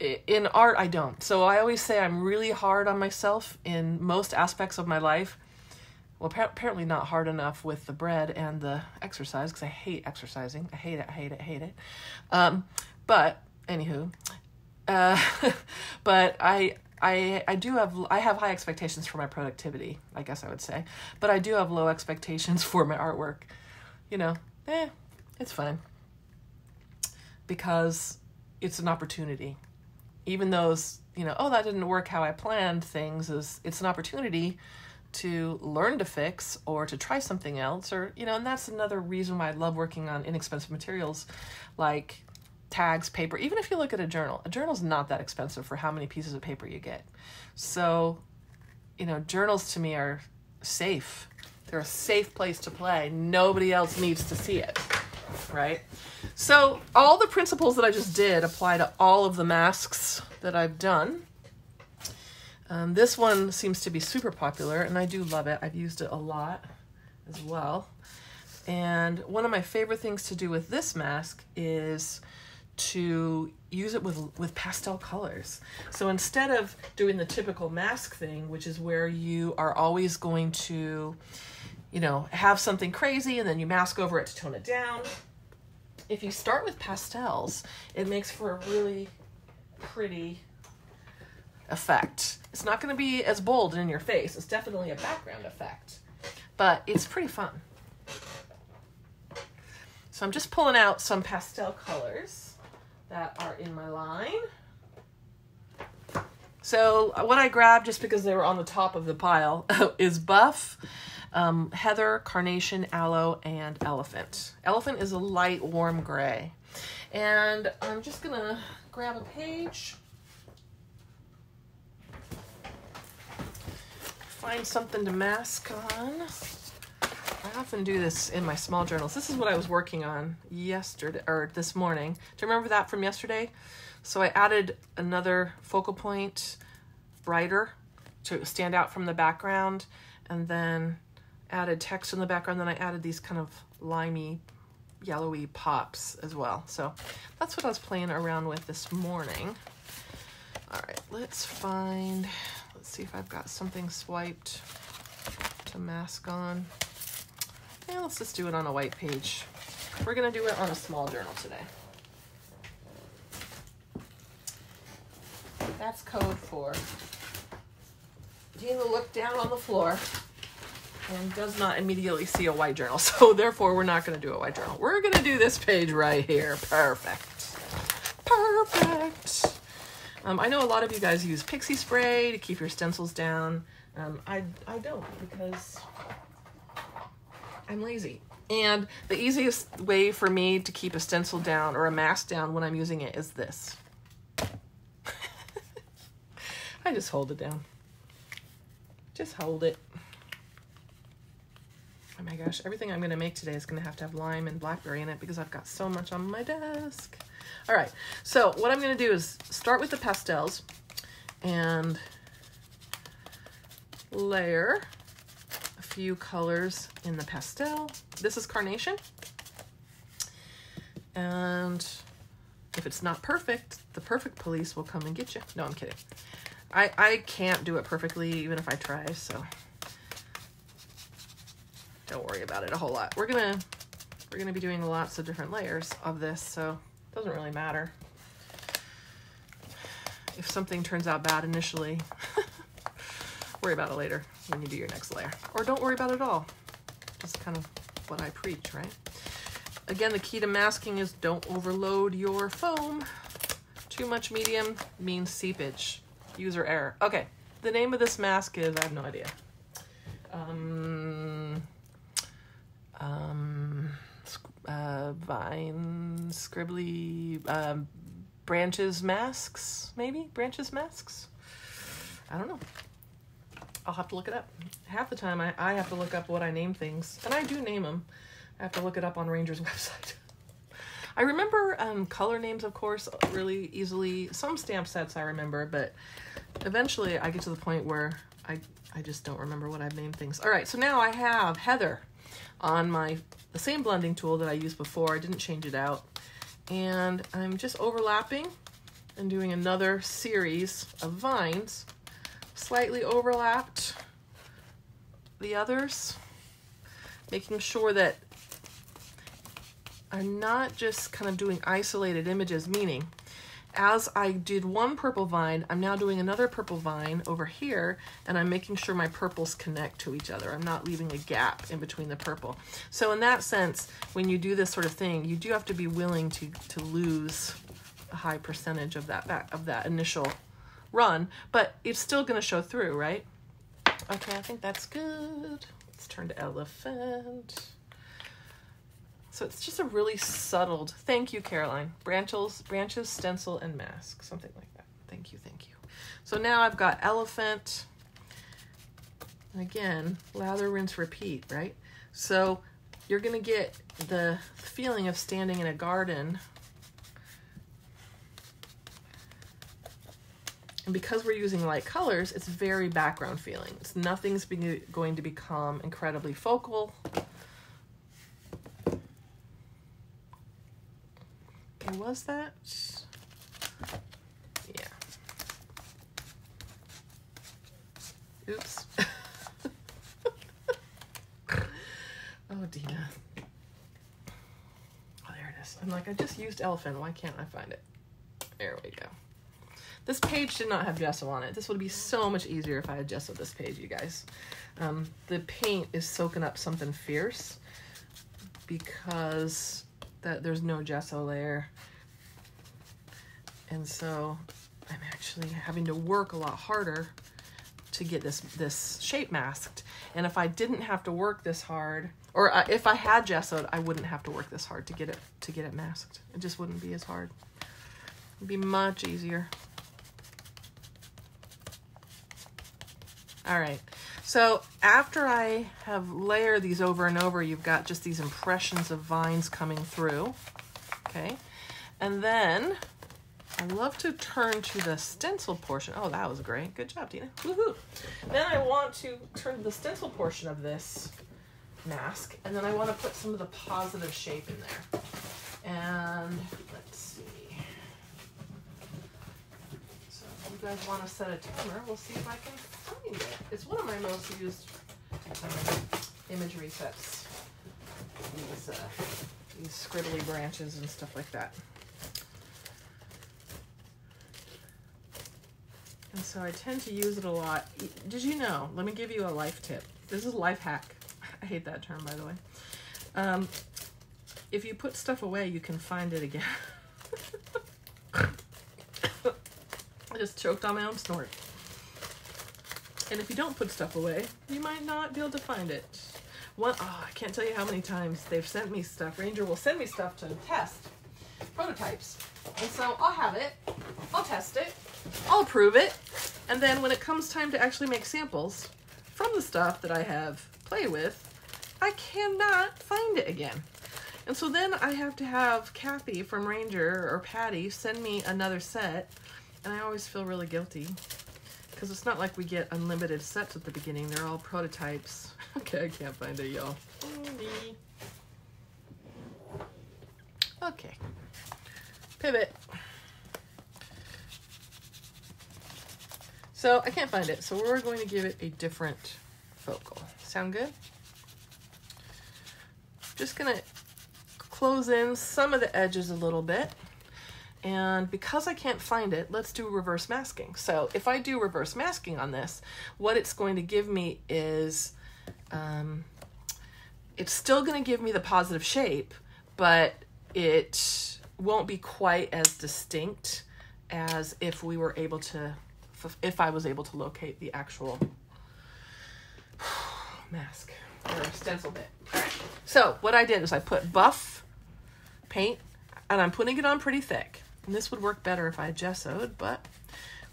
Speaker 1: in art, I don't. So I always say I'm really hard on myself in most aspects of my life well apparently not hard enough with the bread and the exercise because i hate exercising i hate it i hate it I hate it um, but anywho uh, *laughs* but i I, I do have I have high expectations for my productivity, I guess I would say. But I do have low expectations *laughs* for my artwork. You know, eh, it's fine. Because it's an opportunity. Even those, you know, oh that didn't work how I planned things is it's an opportunity to learn to fix or to try something else or you know and that's another reason why i love working on inexpensive materials like tags paper even if you look at a journal. A journal's not that expensive for how many pieces of paper you get. So you know journals to me are safe. They're a safe place to play. Nobody else needs to see it right? So all the principles that i just did apply to all of the masks that i've done um, this one seems to be super popular, and I do love it. I've used it a lot as well. And one of my favorite things to do with this mask is to use it with with pastel colors. So instead of doing the typical mask thing, which is where you are always going to, you know, have something crazy and then you mask over it to tone it down. If you start with pastels, it makes for a really pretty effect. It's not going to be as bold and in your face. It's definitely a background effect, but it's pretty fun. So I'm just pulling out some pastel colors that are in my line. So what I grabbed just because they were on the top of the pile *laughs* is Buff, um, Heather, Carnation, Aloe, and Elephant. Elephant is a light warm gray. And I'm just gonna grab a page find something to mask on. I often do this in my small journals. This is what I was working on yesterday or this morning. Do you remember that from yesterday? So I added another focal point brighter to stand out from the background and then added text in the background. Then I added these kind of limey, yellowy pops as well. So that's what I was playing around with this morning. All right, let's find Let's see if I've got something swiped to mask on. Yeah, let's just do it on a white page. We're gonna do it on a small journal today. That's code for Dina looked down on the floor and does not immediately see a white journal. *laughs* So therefore we're not gonna do a white journal. We're gonna do this page right here. Perfect. Perfect. Um, I know a lot of you guys use pixie spray to keep your stencils down. Um, I, I don't because I'm lazy. And the easiest way for me to keep a stencil down or a mask down when I'm using it is this. *laughs* I just hold it down. Just hold it. Oh my gosh, everything I'm going to make today is going to have to have lime and blackberry in it because I've got so much on my desk. All right, so what I'm gonna do is start with the pastels and layer a few colors in the pastel. This is carnation. And if it's not perfect, the perfect police will come and get you. No, I'm kidding. I, I can't do it perfectly even if I try, so don't worry about it a whole lot. We're gonna we're gonna be doing lots of different layers of this, so doesn't really matter. If something turns out bad initially, *laughs* worry about it later when you do your next layer. Or don't worry about it at all. Just kind of what I preach, right? Again, the key to masking is don't overload your foam. Too much medium means seepage. User error. Okay, the name of this mask is, I have no idea. Um, um, uh, vine, scribbly, um, branches masks, maybe? Branches masks? I don't know. I'll have to look it up. Half the time I, I have to look up what I name things, and I do name them. I have to look it up on Ranger's *laughs* website. I remember um, color names, of course, really easily. Some stamp sets I remember, but eventually I get to the point where I, I just don't remember what I've named things. All right, so now I have Heather on my the same blending tool that I used before. I didn't change it out. And I'm just overlapping and doing another series of vines. Slightly overlapped the others, making sure that I'm not just kind of doing isolated images, meaning as I did one purple vine, I'm now doing another purple vine over here, and I'm making sure my purples connect to each other. I'm not leaving a gap in between the purple. So in that sense, when you do this sort of thing, you do have to be willing to, to lose a high percentage of that back, of that initial run, but it's still gonna show through, right? Okay, I think that's good. Let's turn to elephant. So it's just a really subtle, thank you, Caroline. Branches, branches, stencil, and mask, something like that. Thank you, thank you. So now I've got elephant. And again, lather, rinse, repeat, right? So you're gonna get the feeling of standing in a garden. And because we're using light colors, it's very background feeling. It's nothing's going to become incredibly focal Was that? Yeah. Oops. *laughs* oh, Dina. Oh, there it is. I'm like, I just used elephant. Why can't I find it? There we go. This page did not have gesso on it. This would be so much easier if I had gesso this page, you guys. Um, the paint is soaking up something fierce because that there's no gesso layer. And so I'm actually having to work a lot harder to get this this shape masked. And if I didn't have to work this hard, or uh, if I had gessoed, I wouldn't have to work this hard to get it to get it masked. It just wouldn't be as hard. It'd be much easier. All right, so after I have layered these over and over, you've got just these impressions of vines coming through, okay? And then I love to turn to the stencil portion. Oh, that was great. Good job, Tina. Woohoo. Then I want to turn the stencil portion of this mask, and then I want to put some of the positive shape in there. And let's see. So if you guys want to set a timer, we'll see if I can find it. It's one of my most used um, imagery sets. These, uh, these scribbly branches and stuff like that. And so I tend to use it a lot. Did you know? Let me give you a life tip. This is a life hack. *laughs* I hate that term, by the way. Um, if you put stuff away, you can find it again. *laughs* I just choked on my own snort. And if you don't put stuff away, you might not be able to find it. One, oh, I can't tell you how many times they've sent me stuff. Ranger will send me stuff to test, prototypes. And so I'll have it, I'll test it, I'll approve it, and then when it comes time to actually make samples from the stuff that I have played with, I cannot find it again. And so then I have to have Kathy from Ranger or Patty send me another set, and I always feel really guilty because it's not like we get unlimited sets at the beginning. They're all prototypes. *laughs* okay, I can't find it, y'all. Okay. Pivot. So I can't find it, so we're going to give it a different focal. Sound good? Just gonna close in some of the edges a little bit. And because I can't find it, let's do reverse masking. So if I do reverse masking on this, what it's going to give me is, um, it's still going to give me the positive shape, but it won't be quite as distinct as if we were able to, if I was able to locate the actual *sighs* mask or stencil bit. So what I did is I put buff paint and I'm putting it on pretty thick. And this would work better if I gessoed, but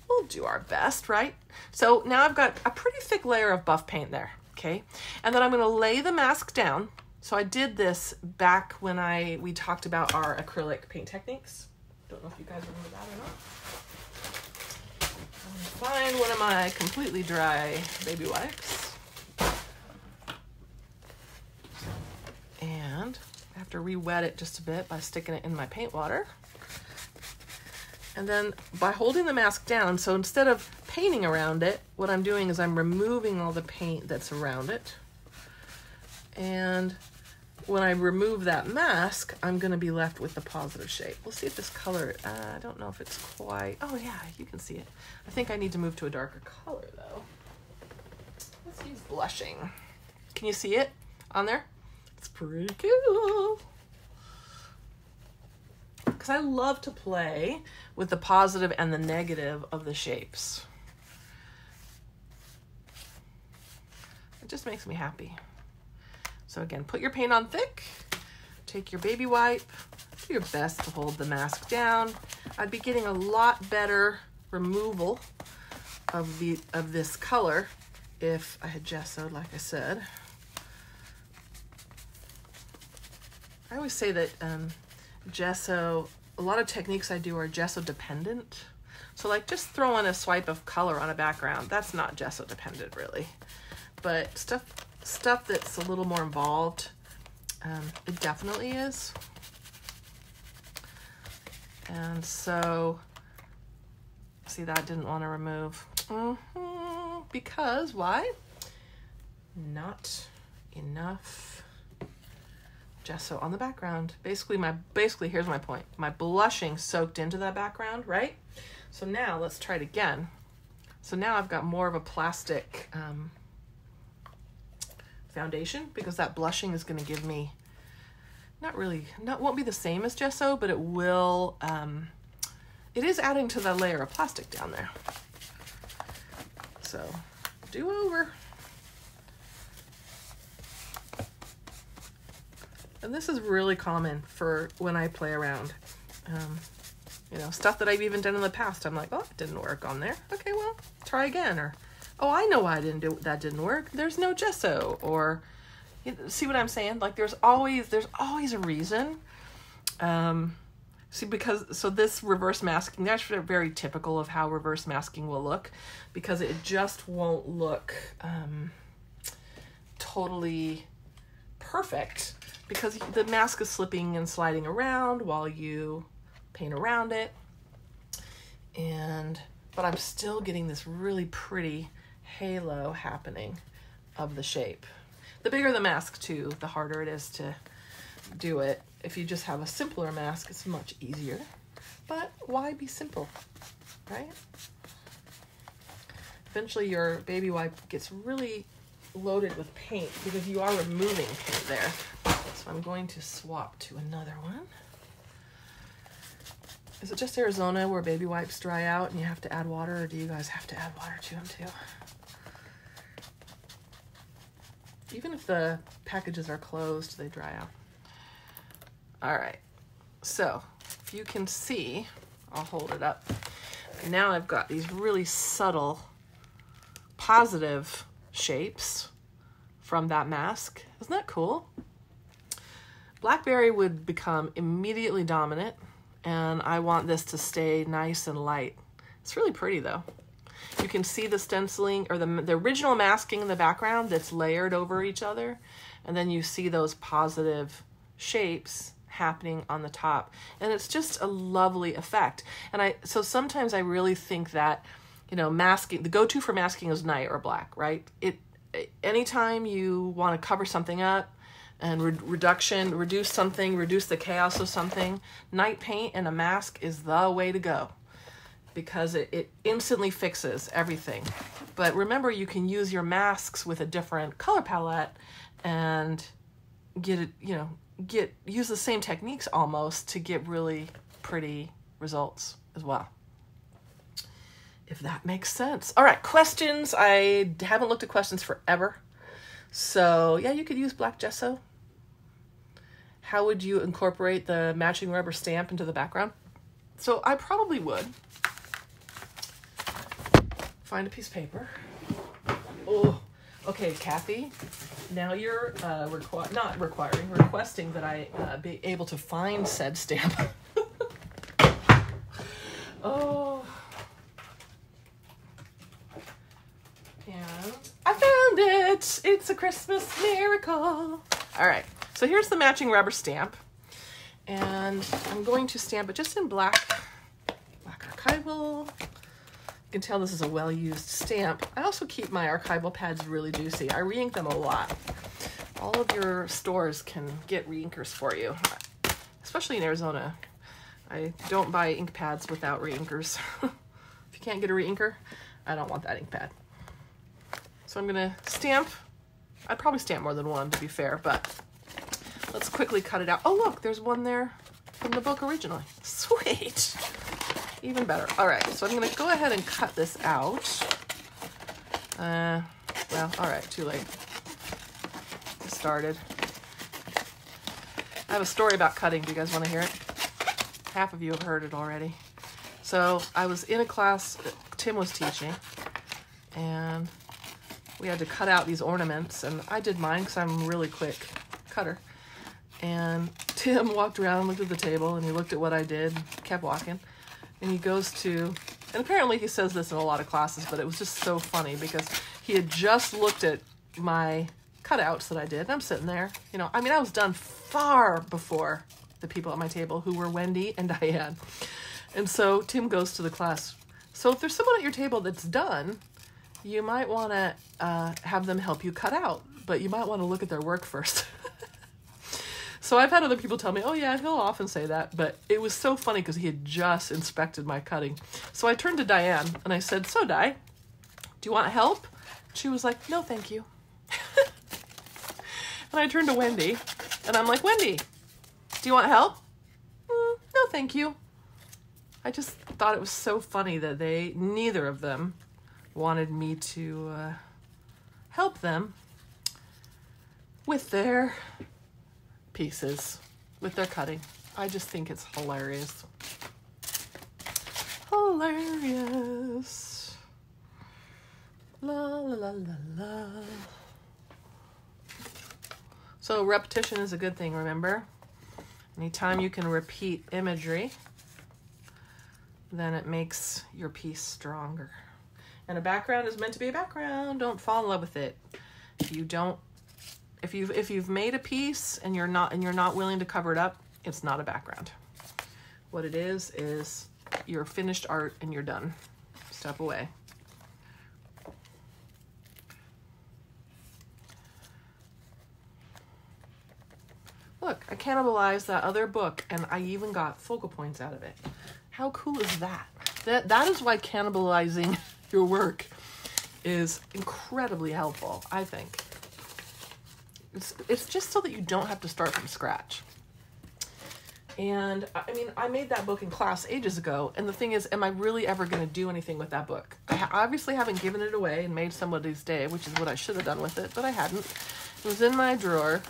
Speaker 1: we'll do our best, right? So now I've got a pretty thick layer of buff paint there, okay? And then I'm gonna lay the mask down. So I did this back when I we talked about our acrylic paint techniques. Don't know if you guys remember that or not. Find one of my completely dry baby wipes. And I have to re-wet it just a bit by sticking it in my paint water. And then by holding the mask down, so instead of painting around it, what I'm doing is I'm removing all the paint that's around it. And when I remove that mask, I'm gonna be left with the positive shape. We'll see if this color, uh, I don't know if it's quite, oh yeah, you can see it. I think I need to move to a darker color though. Let's use blushing. Can you see it on there? It's pretty cool because I love to play with the positive and the negative of the shapes. It just makes me happy. So again, put your paint on thick, take your baby wipe, do your best to hold the mask down. I'd be getting a lot better removal of the of this color if I had gessoed, like I said. I always say that um, gesso, a lot of techniques I do are gesso dependent. So like just throwing a swipe of color on a background, that's not gesso dependent really. But stuff stuff that's a little more involved, um, it definitely is. And so, see that I didn't want to remove. hmm Because, why? Not enough gesso on the background. Basically, my basically here's my point. My blushing soaked into that background, right? So now let's try it again. So now I've got more of a plastic um, foundation because that blushing is going to give me not really not won't be the same as gesso, but it will. Um, it is adding to the layer of plastic down there. So do over. And this is really common for when I play around. Um, you know, stuff that I've even done in the past. I'm like, oh, it didn't work on there. Okay, well, try again. Or, oh, I know why I didn't do that. Didn't work. There's no gesso. Or, you know, see what I'm saying? Like, there's always there's always a reason. Um, see, because so this reverse masking that's very typical of how reverse masking will look, because it just won't look um, totally perfect because the mask is slipping and sliding around while you paint around it. And, but I'm still getting this really pretty halo happening of the shape. The bigger the mask too, the harder it is to do it. If you just have a simpler mask, it's much easier. But why be simple, right? Eventually your baby wipe gets really loaded with paint because you are removing paint there. So I'm going to swap to another one. Is it just Arizona where baby wipes dry out and you have to add water, or do you guys have to add water to them too? Even if the packages are closed, they dry out. All right, so if you can see, I'll hold it up. Now I've got these really subtle positive shapes from that mask. Isn't that cool? Blackberry would become immediately dominant and I want this to stay nice and light. It's really pretty though. You can see the stenciling or the, the original masking in the background that's layered over each other. And then you see those positive shapes happening on the top. And it's just a lovely effect. And I, so sometimes I really think that, you know, masking, the go-to for masking is night or black, right? It, anytime you want to cover something up, and re- reduction, reduce something, reduce the chaos of something. Night paint and a mask is the way to go because it, it instantly fixes everything. But remember, you can use your masks with a different color palette and get it, you know, get use the same techniques almost to get really pretty results as well. If that makes sense. All right, questions. I haven't looked at questions forever. So yeah, you could use black gesso. How would you incorporate the matching rubber stamp into the background? So I probably would find a piece of paper. Oh, okay, Kathy. Now you're uh, requ- not requiring, requesting that I uh, be able to find said stamp. *laughs* oh. And I found it. It's a Christmas miracle. All right. So here's the matching rubber stamp. And I'm going to stamp it just in black, black archival. You can tell this is a well-used stamp. I also keep my archival pads really juicy. I re-ink them a lot. All of your stores can get re-inkers for you, especially in Arizona. I don't buy ink pads without re-inkers. *laughs* if you can't get a re-inker, I don't want that ink pad. So I'm gonna stamp. I'd probably stamp more than one to be fair, but let's quickly cut it out. Oh look, there's one there from the book originally. Sweet. Even better. All right, so I'm gonna go ahead and cut this out. Uh, well, all right, too late. It started. I have a story about cutting. Do you guys want to hear it? Half of you have heard it already. So I was in a class Tim was teaching, and we had to cut out these ornaments and I did mine because I'm really quick cutter. And *laughs* Tim walked around, and looked at the table, and he looked at what I did, kept walking. And he goes to, and apparently he says this in a lot of classes, but it was just so funny because he had just looked at my cutouts that I did. And I'm sitting there, you know, I mean, I was done far before the people at my table who were Wendy and *laughs* Diane. And so Tim goes to the class. So if there's someone at your table that's done, you might want to uh, have them help you cut out, but you might want to look at their work first. *laughs* so I've had other people tell me, oh, yeah, he'll often say that, but it was so funny because he had just inspected my cutting. So I turned to Diane and I said, So, Di, do you want help? She was like, No, thank you. *laughs* and I turned to Wendy and I'm like, Wendy, do you want help? Mm, no, thank you. I just thought it was so funny that they, neither of them, wanted me to uh, help them with their pieces, with their cutting. I just think it's hilarious. Hilarious. La la la la la. So repetition is a good thing, remember? Anytime you can repeat imagery, then it makes your piece stronger. And a background is meant to be a background. Don't fall in love with it. If you don't if you've if you've made a piece and you're not and you're not willing to cover it up, it's not a background. What it is is your finished art and you're done. Step away. Look, I cannibalized that other book and I even got focal points out of it. How cool is that? That that is why cannibalizing *laughs* your work is incredibly helpful, I think. It's it's just so that you don't have to start from scratch. And I mean, I made that book in class ages ago, and the thing is, am I really ever going to do anything with that book? I obviously haven't given it away and made somebody's day, which is what I should have done with it, but I hadn't. It was in my drawer,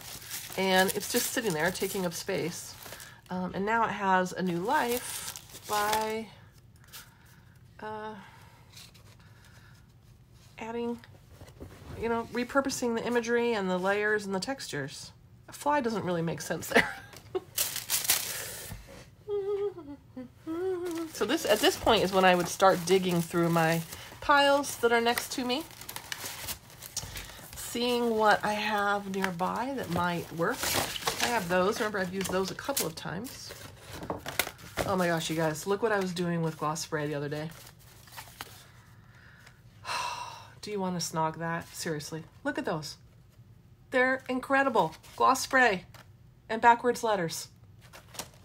Speaker 1: and it's just sitting there taking up space. Um, and now it has a new life by uh, adding, you know, repurposing the imagery and the layers and the textures. A fly doesn't really make sense there. *laughs* so this at this point is when I would start digging through my piles that are next to me, seeing what I have nearby that might work. I have those. Remember, I've used those a couple of times. Oh my gosh, you guys, look what I was doing with gloss spray the other day. Do you want to snog that? Seriously, look at those. They're incredible. Gloss spray and backwards letters.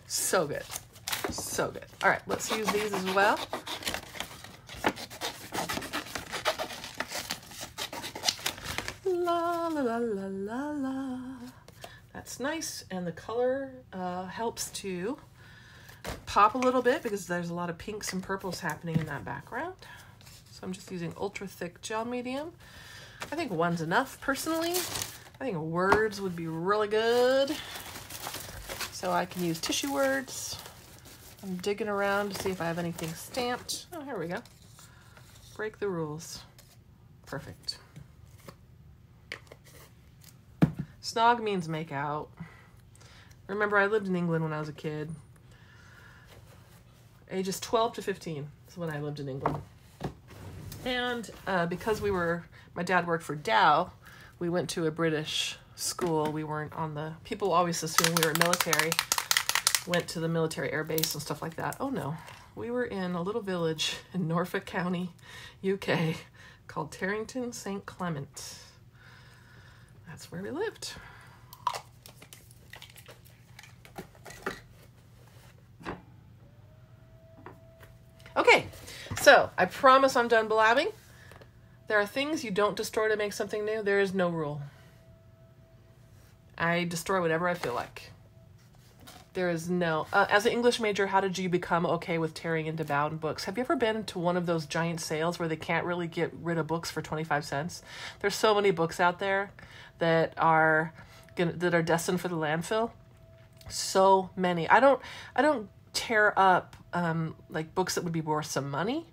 Speaker 1: So good. So good. All right, let's use these as well. La la la la la la. That's nice, and the color uh, helps to pop a little bit because there's a lot of pinks and purples happening in that background. So I'm just using ultra thick gel medium. I think one's enough personally. I think words would be really good. So I can use tissue words. I'm digging around to see if I have anything stamped. Oh, here we go. Break the rules. Perfect. Snog means make out. Remember, I lived in England when I was a kid. Ages 12 to 15 is when I lived in England. And uh, because we were, my dad worked for Dow, we went to a British school. We weren't on the, people always assume we were military, went to the military air base and stuff like that. Oh no, we were in a little village in Norfolk County, UK, called Terrington St. Clement. That's where we lived. Okay, so I promise I'm done blabbing. There are things you don't destroy to make something new. There is no rule. I destroy whatever I feel like. There is no. Uh, as an English major, how did you become okay with tearing into bound books? Have you ever been to one of those giant sales where they can't really get rid of books for 25 cents? There's so many books out there that are that are destined for the landfill. So many. I don't I don't tear up um, like books that would be worth some money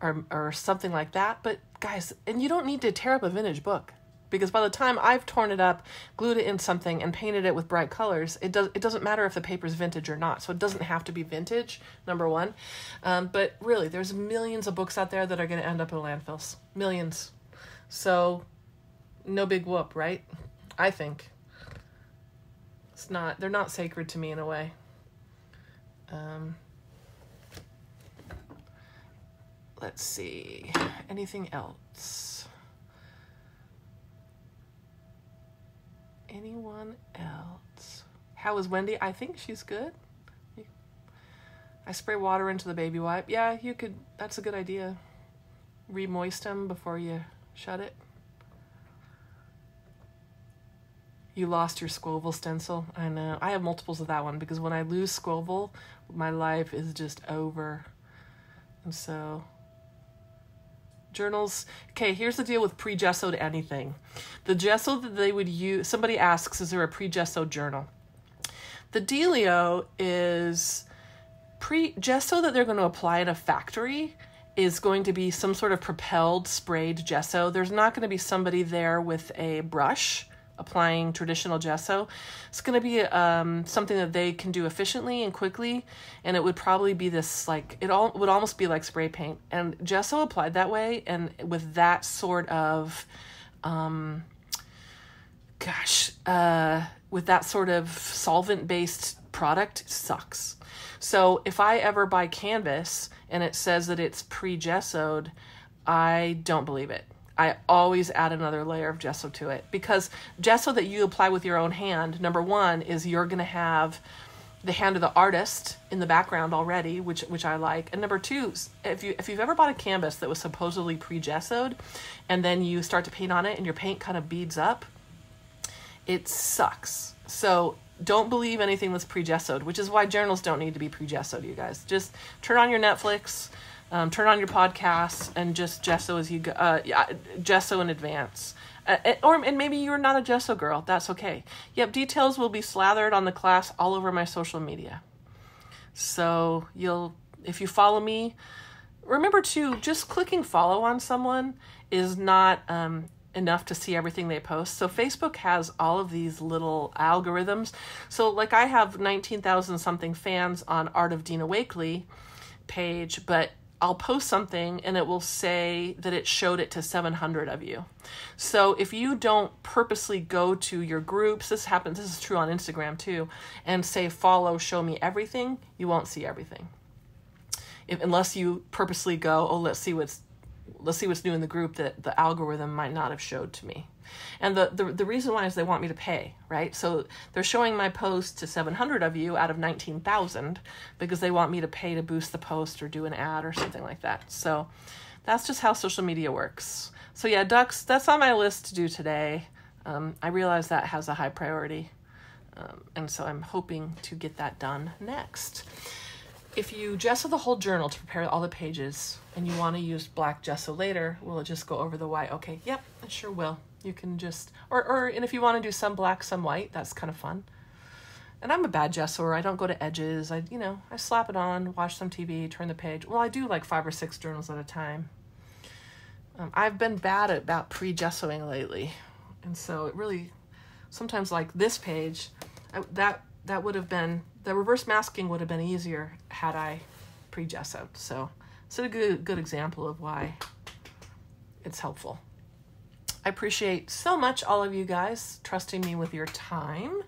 Speaker 1: or or something like that. But guys, and you don't need to tear up a vintage book because by the time I've torn it up, glued it in something, and painted it with bright colors, it does it doesn't matter if the paper's vintage or not. So it doesn't have to be vintage. Number one, um, but really, there's millions of books out there that are going to end up in landfills. Millions. So no big whoop, right? I think it's not. They're not sacred to me in a way. Um, let's see. Anything else? Anyone else? How is Wendy? I think she's good. I spray water into the baby wipe. Yeah, you could. That's a good idea. Re-moist them before you shut it. You lost your Scoville stencil. I know. I have multiples of that one because when I lose Scoville, my life is just over. And so journals. Okay, here's the deal with pre-gessoed anything. The gesso that they would use. Somebody asks, "Is there a pre-gessoed journal?" The dealio is pre-gesso that they're going to apply in a factory is going to be some sort of propelled sprayed gesso. There's not going to be somebody there with a brush applying traditional gesso. It's going to be um, something that they can do efficiently and quickly, and it would probably be this like it all would almost be like spray paint. And gesso applied that way, and with that sort of, um, gosh, uh, with that sort of solvent based product sucks. So if I ever buy canvas and it says that it's pre gessoed, I don't believe it. I always add another layer of gesso to it because gesso that you apply with your own hand, number one, is you're going to have the hand of the artist in the background already, which which I like. And number two, if you if you've ever bought a canvas that was supposedly pre-gessoed, and then you start to paint on it and your paint kind of beads up, it sucks. So don't believe anything that's pre-gessoed, which is why journals don't need to be pre-gessoed. You guys just turn on your Netflix um, turn on your podcasts and just gesso as you go. Uh, yeah, gesso in advance. Uh, or and maybe you're not a gesso girl. That's okay. Yep, details will be slathered on the class all over my social media. So you'll if you follow me, remember to just clicking follow on someone is not um, enough to see everything they post. So Facebook has all of these little algorithms. So like I have 19,000 something fans on Art of Dina Wakley page, but I'll post something and it will say that it showed it to 700 of you. So if you don't purposely go to your groups, this happens, this is true on Instagram too, and say follow, show me everything, you won't see everything. If, unless you purposely go, oh, let's see what's let's see what's new in the group that the algorithm might not have showed to me. And the, the, the reason why is they want me to pay, right? So they're showing my post to 700 of you out of 19,000 because they want me to pay to boost the post or do an ad or something like that. So that's just how social media works. So yeah, ducks, that's on my list to do today. Um, I realize that has a high priority. Um, and so I'm hoping to get that done next. If you gesso the whole journal to prepare all the pages and you want to use black gesso later, will it just go over the white? Okay, yep, it sure will. You can just, or, or and if you want to do some black, some white, that's kind of fun. And I'm a bad gessoer. I don't go to edges. I, you know, I slap it on, watch some TV, turn the page. Well, I do like five or six journals at a time. Um, I've been bad at about pre-gessoing lately, and so it really, sometimes like this page, I, that that would have been the reverse masking would have been easier had I pre-gessoed. So it's a good good example of why it's helpful. I appreciate so much all of you guys trusting me with your time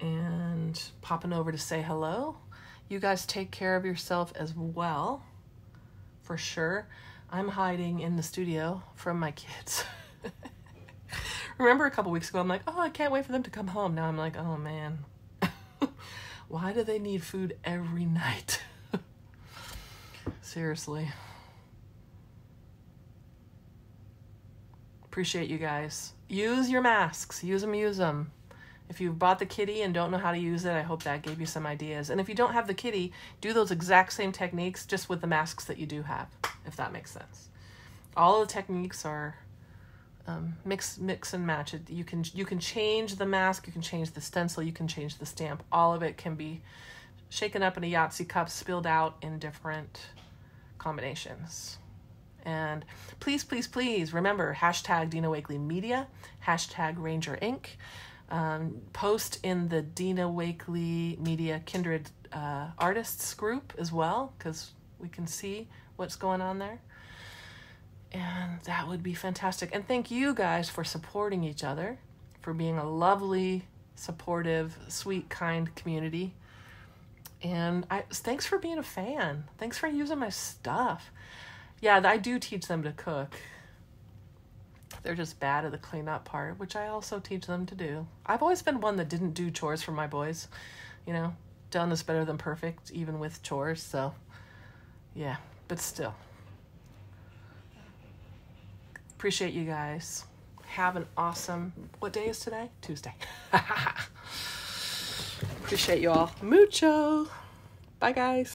Speaker 1: and popping over to say hello. You guys take care of yourself as well, for sure. I'm hiding in the studio from my kids. *laughs* Remember a couple weeks ago, I'm like, oh, I can't wait for them to come home. Now I'm like, oh man, *laughs* why do they need food every night? *laughs* Seriously. Appreciate you guys. Use your masks. Use them, use them. If you've bought the kitty and don't know how to use it, I hope that gave you some ideas. And if you don't have the kitty, do those exact same techniques just with the masks that you do have, if that makes sense. All the techniques are um, mix, mix and match. It. You can you can change the mask, you can change the stencil, you can change the stamp. All of it can be shaken up in a Yahtzee cup, spilled out in different combinations. And please, please, please remember hashtag Dina Wakley Media, hashtag Ranger Ink. Um, post in the Dina Wakley Media Kindred uh, Artists group as well, because we can see what's going on there. And that would be fantastic. And thank you guys for supporting each other, for being a lovely, supportive, sweet, kind community. And I thanks for being a fan. Thanks for using my stuff yeah, I do teach them to cook. They're just bad at the cleanup part, which I also teach them to do. I've always been one that didn't do chores for my boys. You know, done is better than perfect, even with chores. So, yeah, but still. Appreciate you guys. Have an awesome. What day is today? Tuesday. *laughs* Appreciate you all. Mucho. Bye, guys.